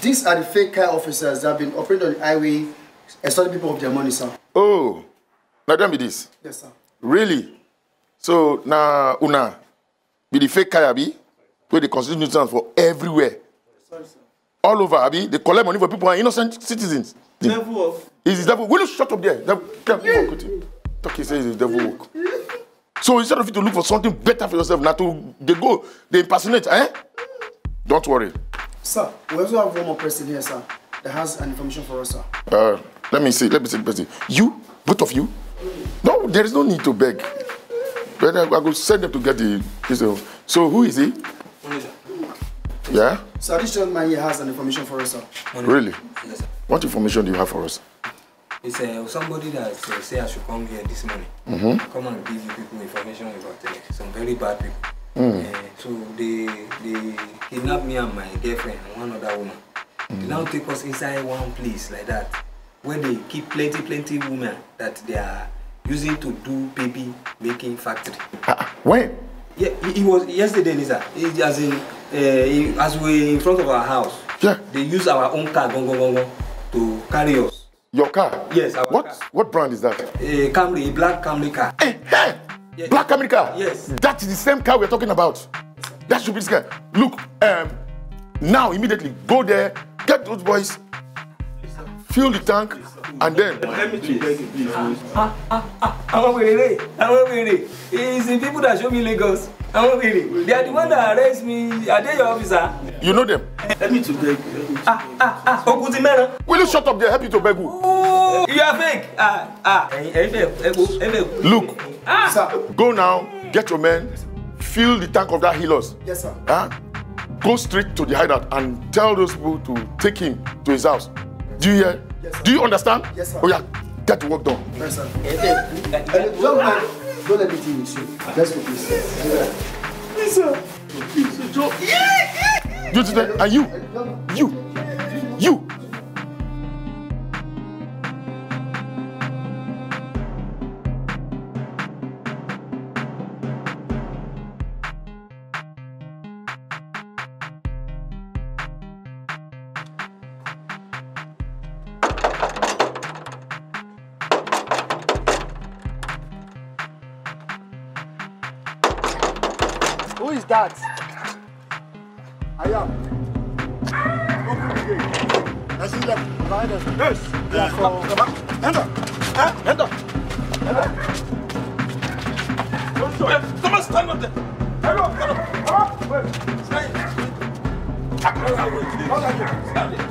These are the fake car officers that have been operating on the highway, extorting people of their money, sir. Oh, now tell me this. Yes, sir. Really? So now una be the fake car abi wey dey constitute nuisance for everywhere, Sorry, sir. all over abi dey collect money for people and innocent citizens. Devil of. Is the devil? Will you shut up there? Devil, come walk you. Talk he say the devil work. So instead of you to look for something better for yourself, now to they go they impersonate, eh? Don't worry. Sir, we also have one more person here, sir, that has an information for us, sir. Uh, let me see. Let me see the person. You, both of you. No, there is no need to beg. But I, I will send them to get the. this, uh, So who is he? Yeah. Sir, this gentleman here has an information for us, sir. Really? What information do you have for us? It's uh, somebody that uh, say I should come here this morning. Mhm. Come and give you people information about uh, some very bad people. Mm. Uh, so they they kidnap me and my girlfriend and one other woman. They now take us inside one place like that, where they keep plenty plenty women that they are using to do baby making factory. When? Yeah, it, it was yesterday, Lisa. It, as in, uh, it- as we in front of our house. Yeah. They use our own car, gong gong gong, gong, to carry us. Your car? Yes, our What what brand is that? A Camry, a black Camry car. Hey, hey! Black America? Yes. That is the same car we're talking about. That should be this guy. Look, um, now immediately go there, get those boys, fill the tank, and then. Let me please. Ah, ah, ah, àwọn wèrè, àwọn wèrè. It's the people that show me Lagos. Àwọn wèrè. They are the one that arrest me. Are they your officer? You know them? Let me to beg. Ah, ah, ah, okun ti mẹ́ran. Will you shut up there? Help you to beg who? Oh, you are fake. Ah, ah, ẹ̀yin ẹ̀yin bẹ̀ ẹ̀ wo ẹ̀ bẹ̀. Look, go now, get your men, fill the tank of that healers. Yes, sir. Huh? Go straight to the hideout and tell those people to take him to his house. Do you hear? Do you understand? Yes, sir. Oh yeah, get to work done. Yes, sir. Don't let me deal with you. Let's go, please. Lisa. Lisa, Joe. Yeah, yeah, yeah. And you. You. You. Is that? I am. Open the gate. Let's see them. Right there. Yes. Yeah, so, come on. Enter. Eh? Enter. Come on, stand up there. Come on, come on. Come on. Wait. Stand. Stand there.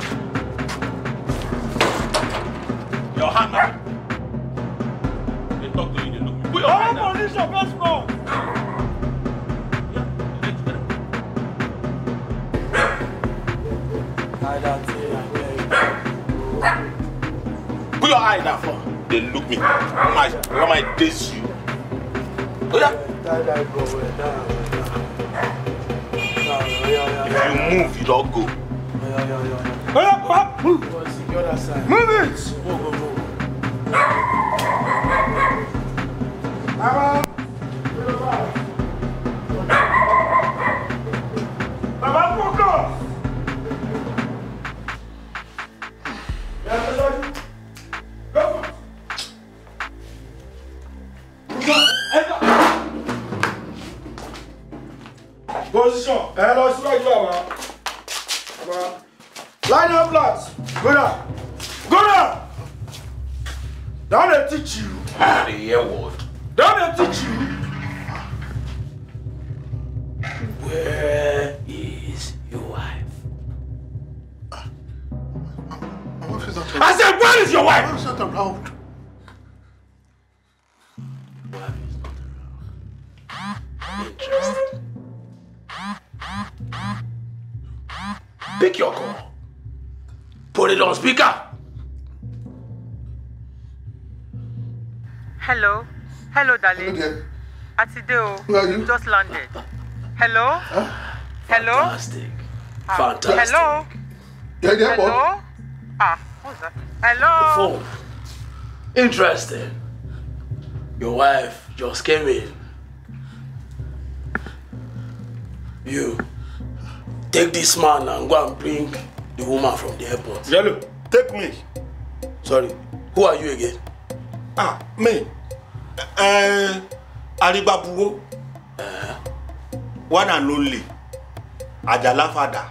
Your hand up. They talk to you, they look. Put your hand up. Police, your best bro. Eye down for. They look me. My, come my diss you. Oh yeah. If you move, you don't go. Oh yeah, move. Move it. Hello, darling. Atide o. Who are you? Just landed. Hello? Hello? Fantastic. Ah, Fantastic. Hello? Yeah, yeah, Hello? what? Ah, what's that? Hello? Phone. Interesting. Your wife just came in. You take this man and go and bring the woman from the airport. Yellow, take me. Sorry. Who are you again? Ah, me. Uh, Arigbabuwo. One and only. Ajala father.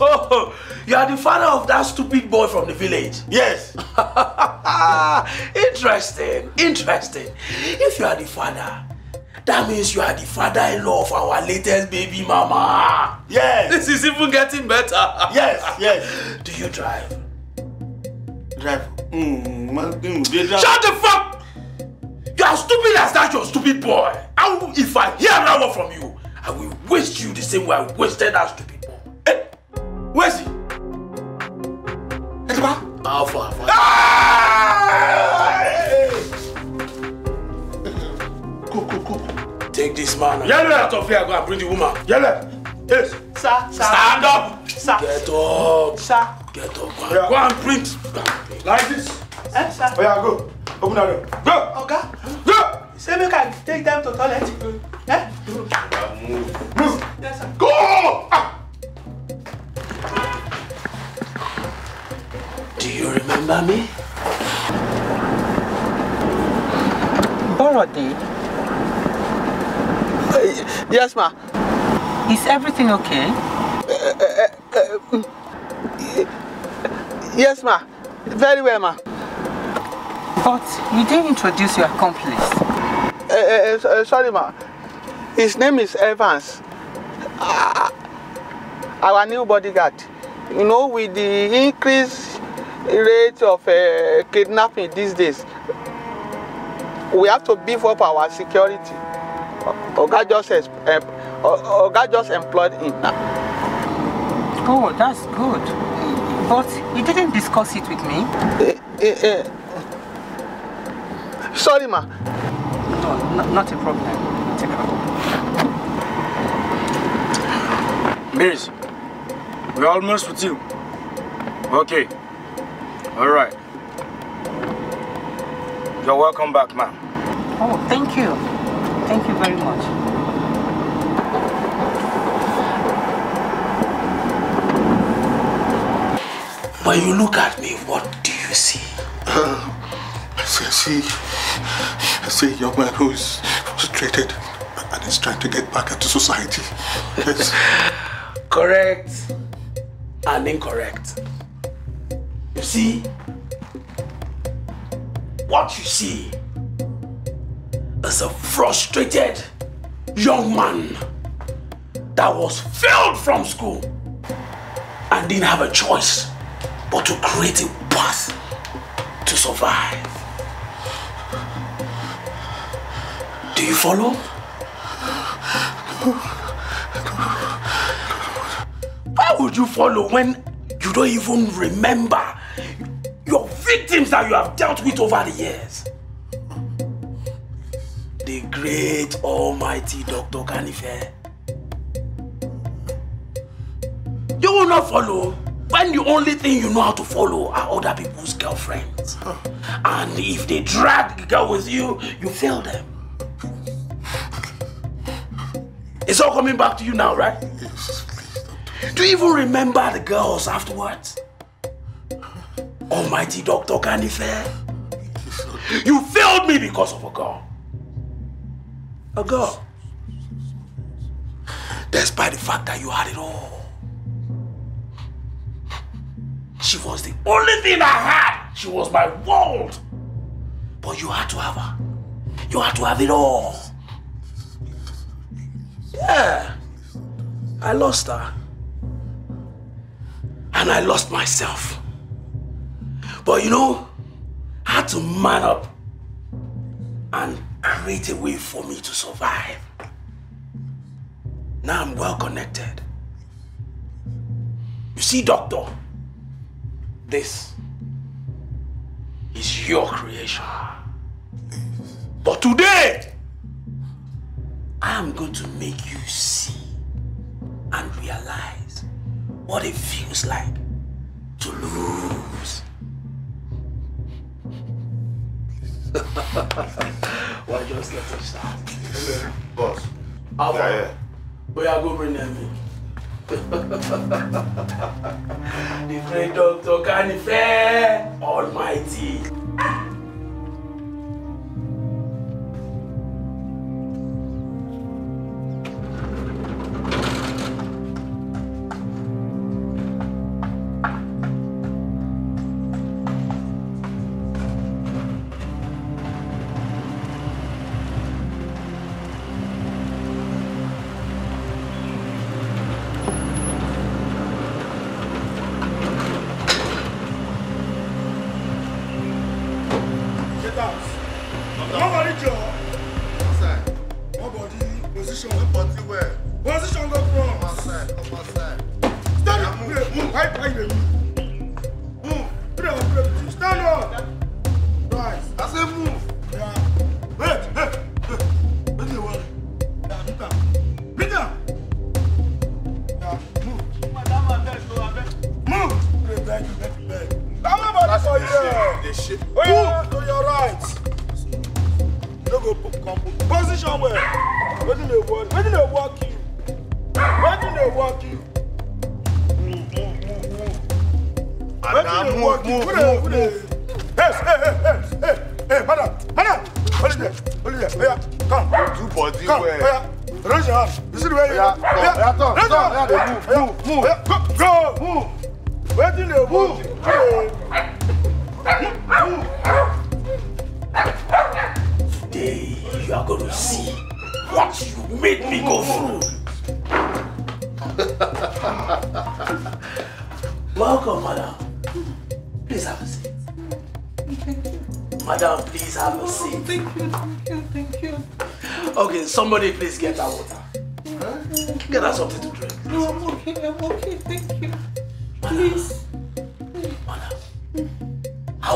oh, you are the father of that stupid boy from the village. Yes. interesting, interesting. If you are the father, that means you are the father-in-law of our latest baby mama. Yes. This is even getting better. Yes, yes. Do you drive? Drive. Mm, man, mm, they drive. Shut the fuck! You are stupid as that, you stupid boy. I will, if I hear another word from you, I will waste you the same way I wasted that stupid boy. Hey, where's he? Etiba? Alpha, alpha. Go, go, go. Take this man and Yellow. out of here. Go and bring the woman. Yellow. Yes. Sir, sir. Stand up. Sir. Get up. Sir. Get up. Go and, Yeah. go and print. Go and print. Like this. Eh, sir. Oh yeah, go. Open that door. Go. Oga, Go. say make I take them to toilet. Eh? Move. Move. Yes, sir. Go. Ah. Do you remember me? Borode, Yes, ma. is everything okay? Yes, ma. Very well, ma. But you didn't introduce your accomplice. Uh, uh, uh, sorry, ma. His name is Evans. Uh, our new bodyguard. You know, with the increased rate of uh, kidnapping these days, we have to beef up our security. Oga just, uh, Oga just employed him now. Oh, that's good. But you didn't discuss it with me. Uh, uh, sorry, ma. No, n- not a problem. Not a problem. Miss, we're almost with you. Okay. All right. You're welcome back, ma'am. Oh, thank you. Thank you very much. When you look at me, what do you see? I see, I see, I see a young man who is frustrated. And is trying to get back into society. Yes. Correct and incorrect. You see, what you see is a frustrated young man that was failed from school and didn't have a choice but to create a path to survive. Do you follow? Why would you follow when you don't even remember your victims that you have dealt with over the years? The great almighty Dr. Kanife. You will not follow when the only thing you know how to follow are other people's girlfriends. And if they drag the girl with you, you fail them. It's all coming back to you now, right? Do you even remember the girls afterwards? Almighty Dr. Kanife. You failed me because of a girl. A girl. Despite the fact that you had it all. She was the only thing I had. She was my world. But you had to have her. You had to have it all. Yeah. I lost her. And I lost myself. But you know, I had to man up and create a way for me to survive. Now I'm well connected. You see, doctor, this is your creation. But today, I am going to make you see and realize what it feels like to lose. Why just let us start? Boss. How Yeah, yeah. Where I go bring them in? The great Dr. Kanife Almighty.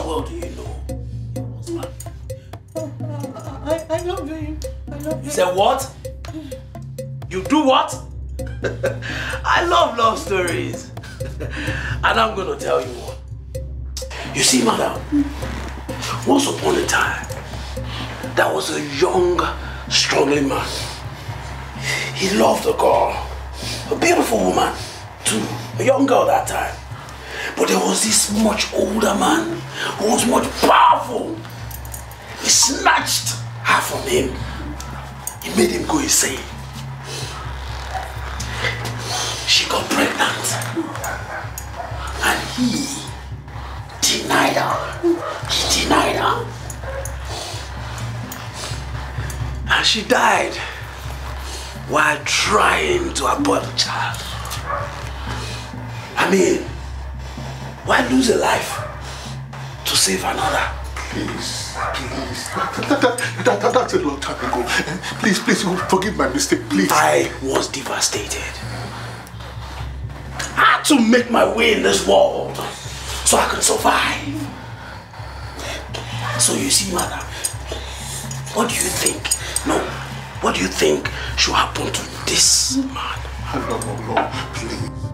How well do you know? I, I love him. I love him. You said what? You do what? I love love stories. and I'm gonna tell you what. You see, madam, once upon a time, there was a young, struggling man. He loved a girl, a beautiful woman, too, a young girl that time. But there was this much older man who was much powerful. He snatched her from him He made him go insane. She got pregnant. And he denied her. He denied her. And she died while trying to abort the child. I mean, why lose a life save another? Please, please. That, that, that, that, that's a long time ago. Eh, please, please, forgive my mistake, please. I was devastated. I had to make my way in this world so I could survive. So you see, madam, what do you think? No, what do you think should happen to this man? No, no, no, please.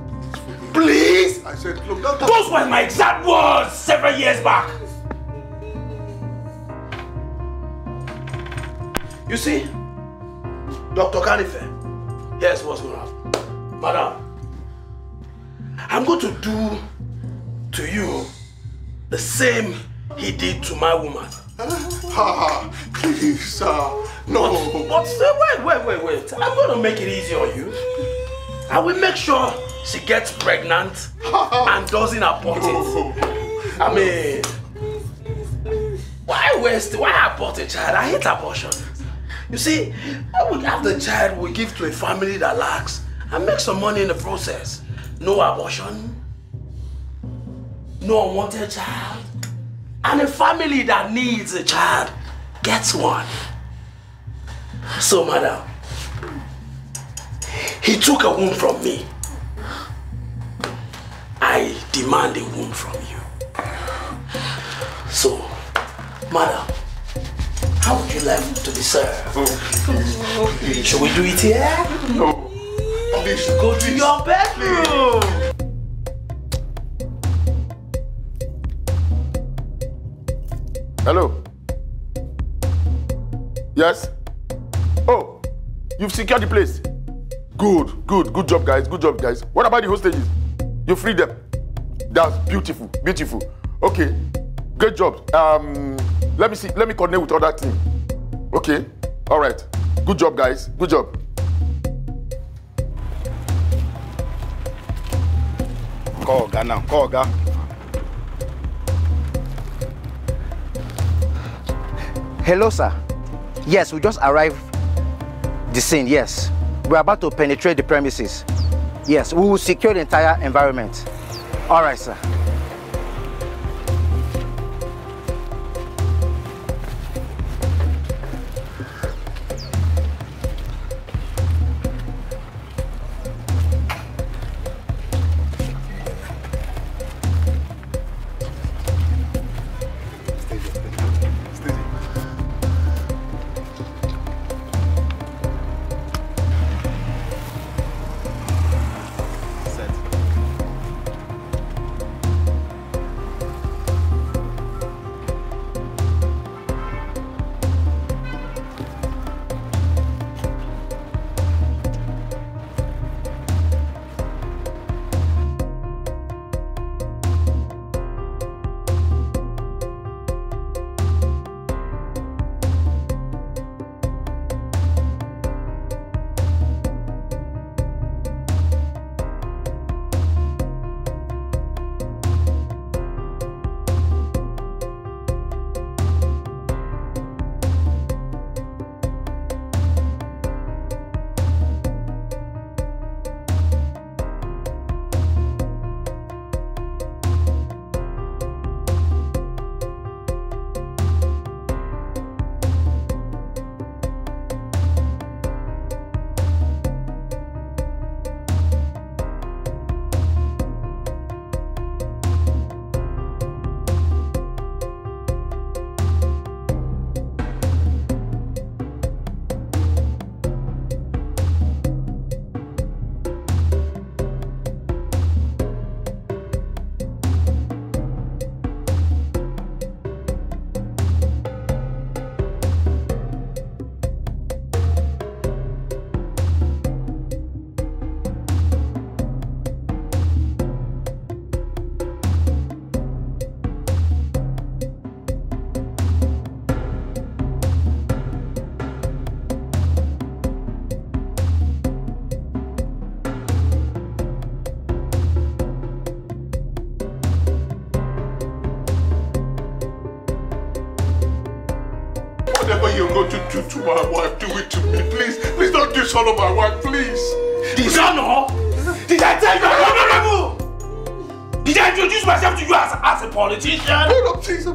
Please? I said, look, that, that, Those were my exact words several years back. You see, Dr. Kanife, here's what's going to happen. Madam, I'm going to do to you the same he did to my woman. Ah, please, uh, no. But, but wait, wait, wait, wait. I'm going to make it easy on you. I will make sure she gets pregnant and doesn't abort it. I mean, why waste, why abort a child? I hate abortion. You see, I would have the child we give to a family that lacks and make some money in the process. No abortion, no unwanted child, and a family that needs a child gets one. So, madam, he took a womb from me. I demand a womb from you. So, madam, how would you like to be served? Should we do it here? No. Please go to your bedroom. Hello? Yes? Oh, you've secured the place. Good, good, good job, guys. Good job, guys. What about the hostages? You freed them. That's beautiful, beautiful. Okay, great job. Um, let me see. Let me coordinate with other team. Okay, all right. Good job, guys. Good job. Call Oga now. Call Oga. Hello, sir. Yes, we just arrived the scene, yes. We're about to penetrate the premises. Yes, we will secure the entire environment. All right, sir. Please don't dishonor my wife, please. Dishonor? Did I tell you I'm honorable? Did I introduce myself to you as, as a politician? No, no, please. I'm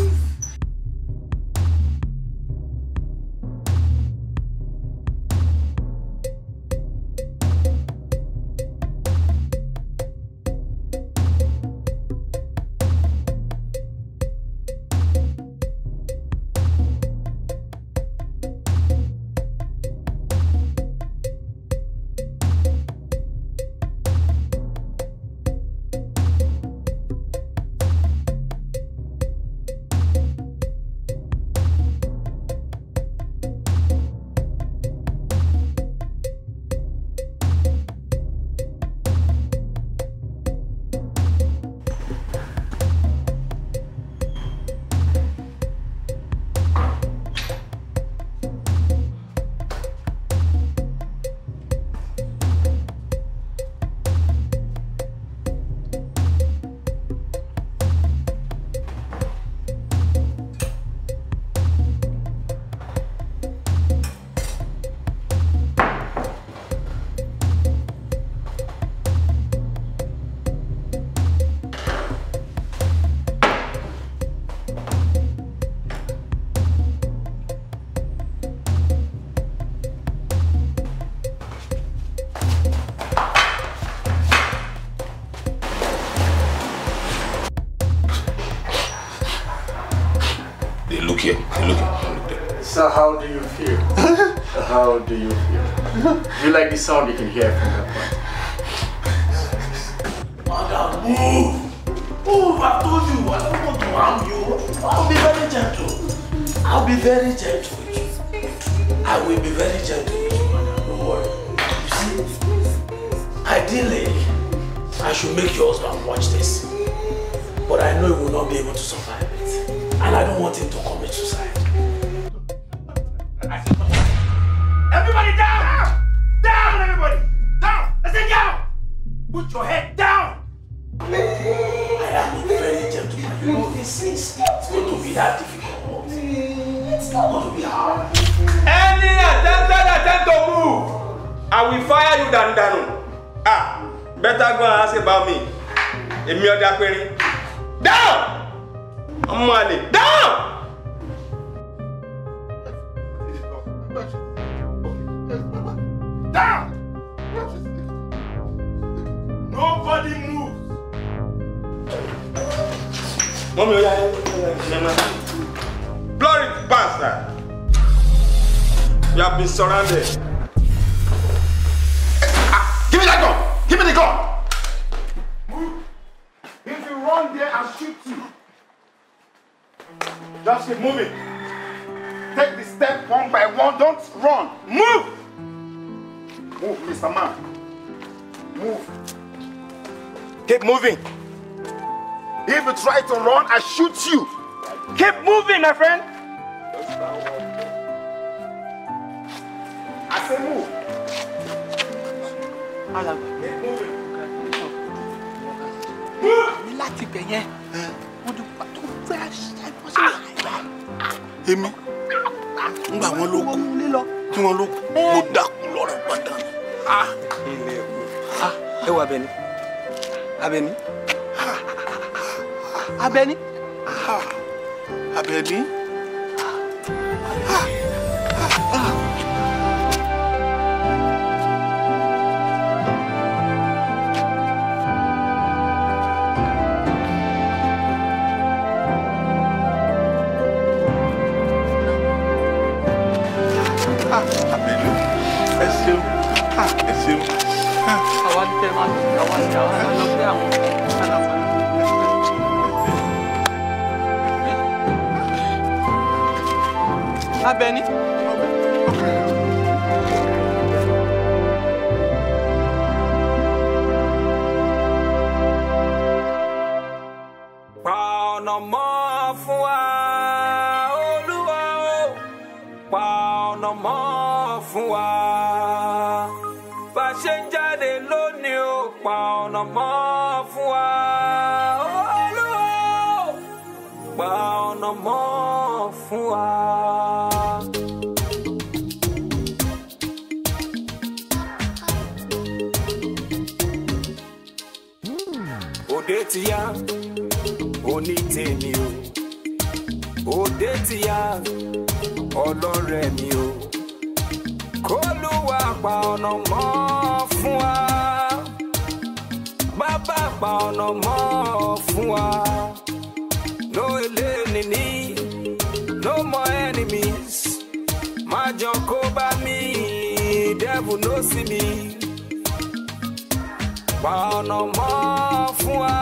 sound you can hear. from there, I'll shoot you. Just keep moving. Take the step one by one. Don't run. Move! Move, Mr. Man. Move. Keep moving. If you try to run, I shoot you. Keep moving, my friend. I say move. alàgbà ní láti bẹ̀ yẹn. Wọ́n ti pa tó fẹ́ ṣe bọ́ sí àìrá. èmi? Ngbà wọn ló kú. Tí wọn ló kú. Mo dákú lọ́rọ̀ padà. ilé ẹ̀kọ́ ẹ wà Abẹ́ní. Abẹ́ní. Abẹ́ní. Abẹ́ní. Àwọn fún wa. òde ti yá oní tèmi o. Òde ti yá ọlọ́rẹ̀ mi o. Kólúwa pa ọ̀nà mọ́ fún wa. Bàbá pa ọ̀nà mọ́ fún wa. No eléyìí no devil no see me pa ọ̀nà mọ́ fún wa.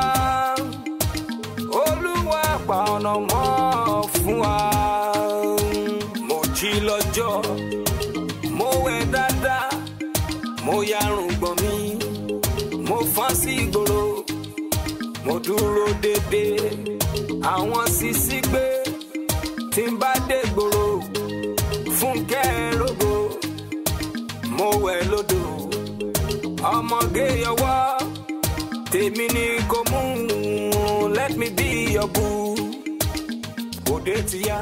Olúwa pa ọ̀nà mọ́ fún wa. mo jí lọ́jọ́ mo wẹ̀ dáadáa mo yarùn gbọ̀n mi mo fọ́n sí ìgboro mo dúró dédé. Àwọn sisi gbé tí n bá lódò. Ọmọge yọwọ́ tèmi ni kò mú let me be your boo. Òde ti yá.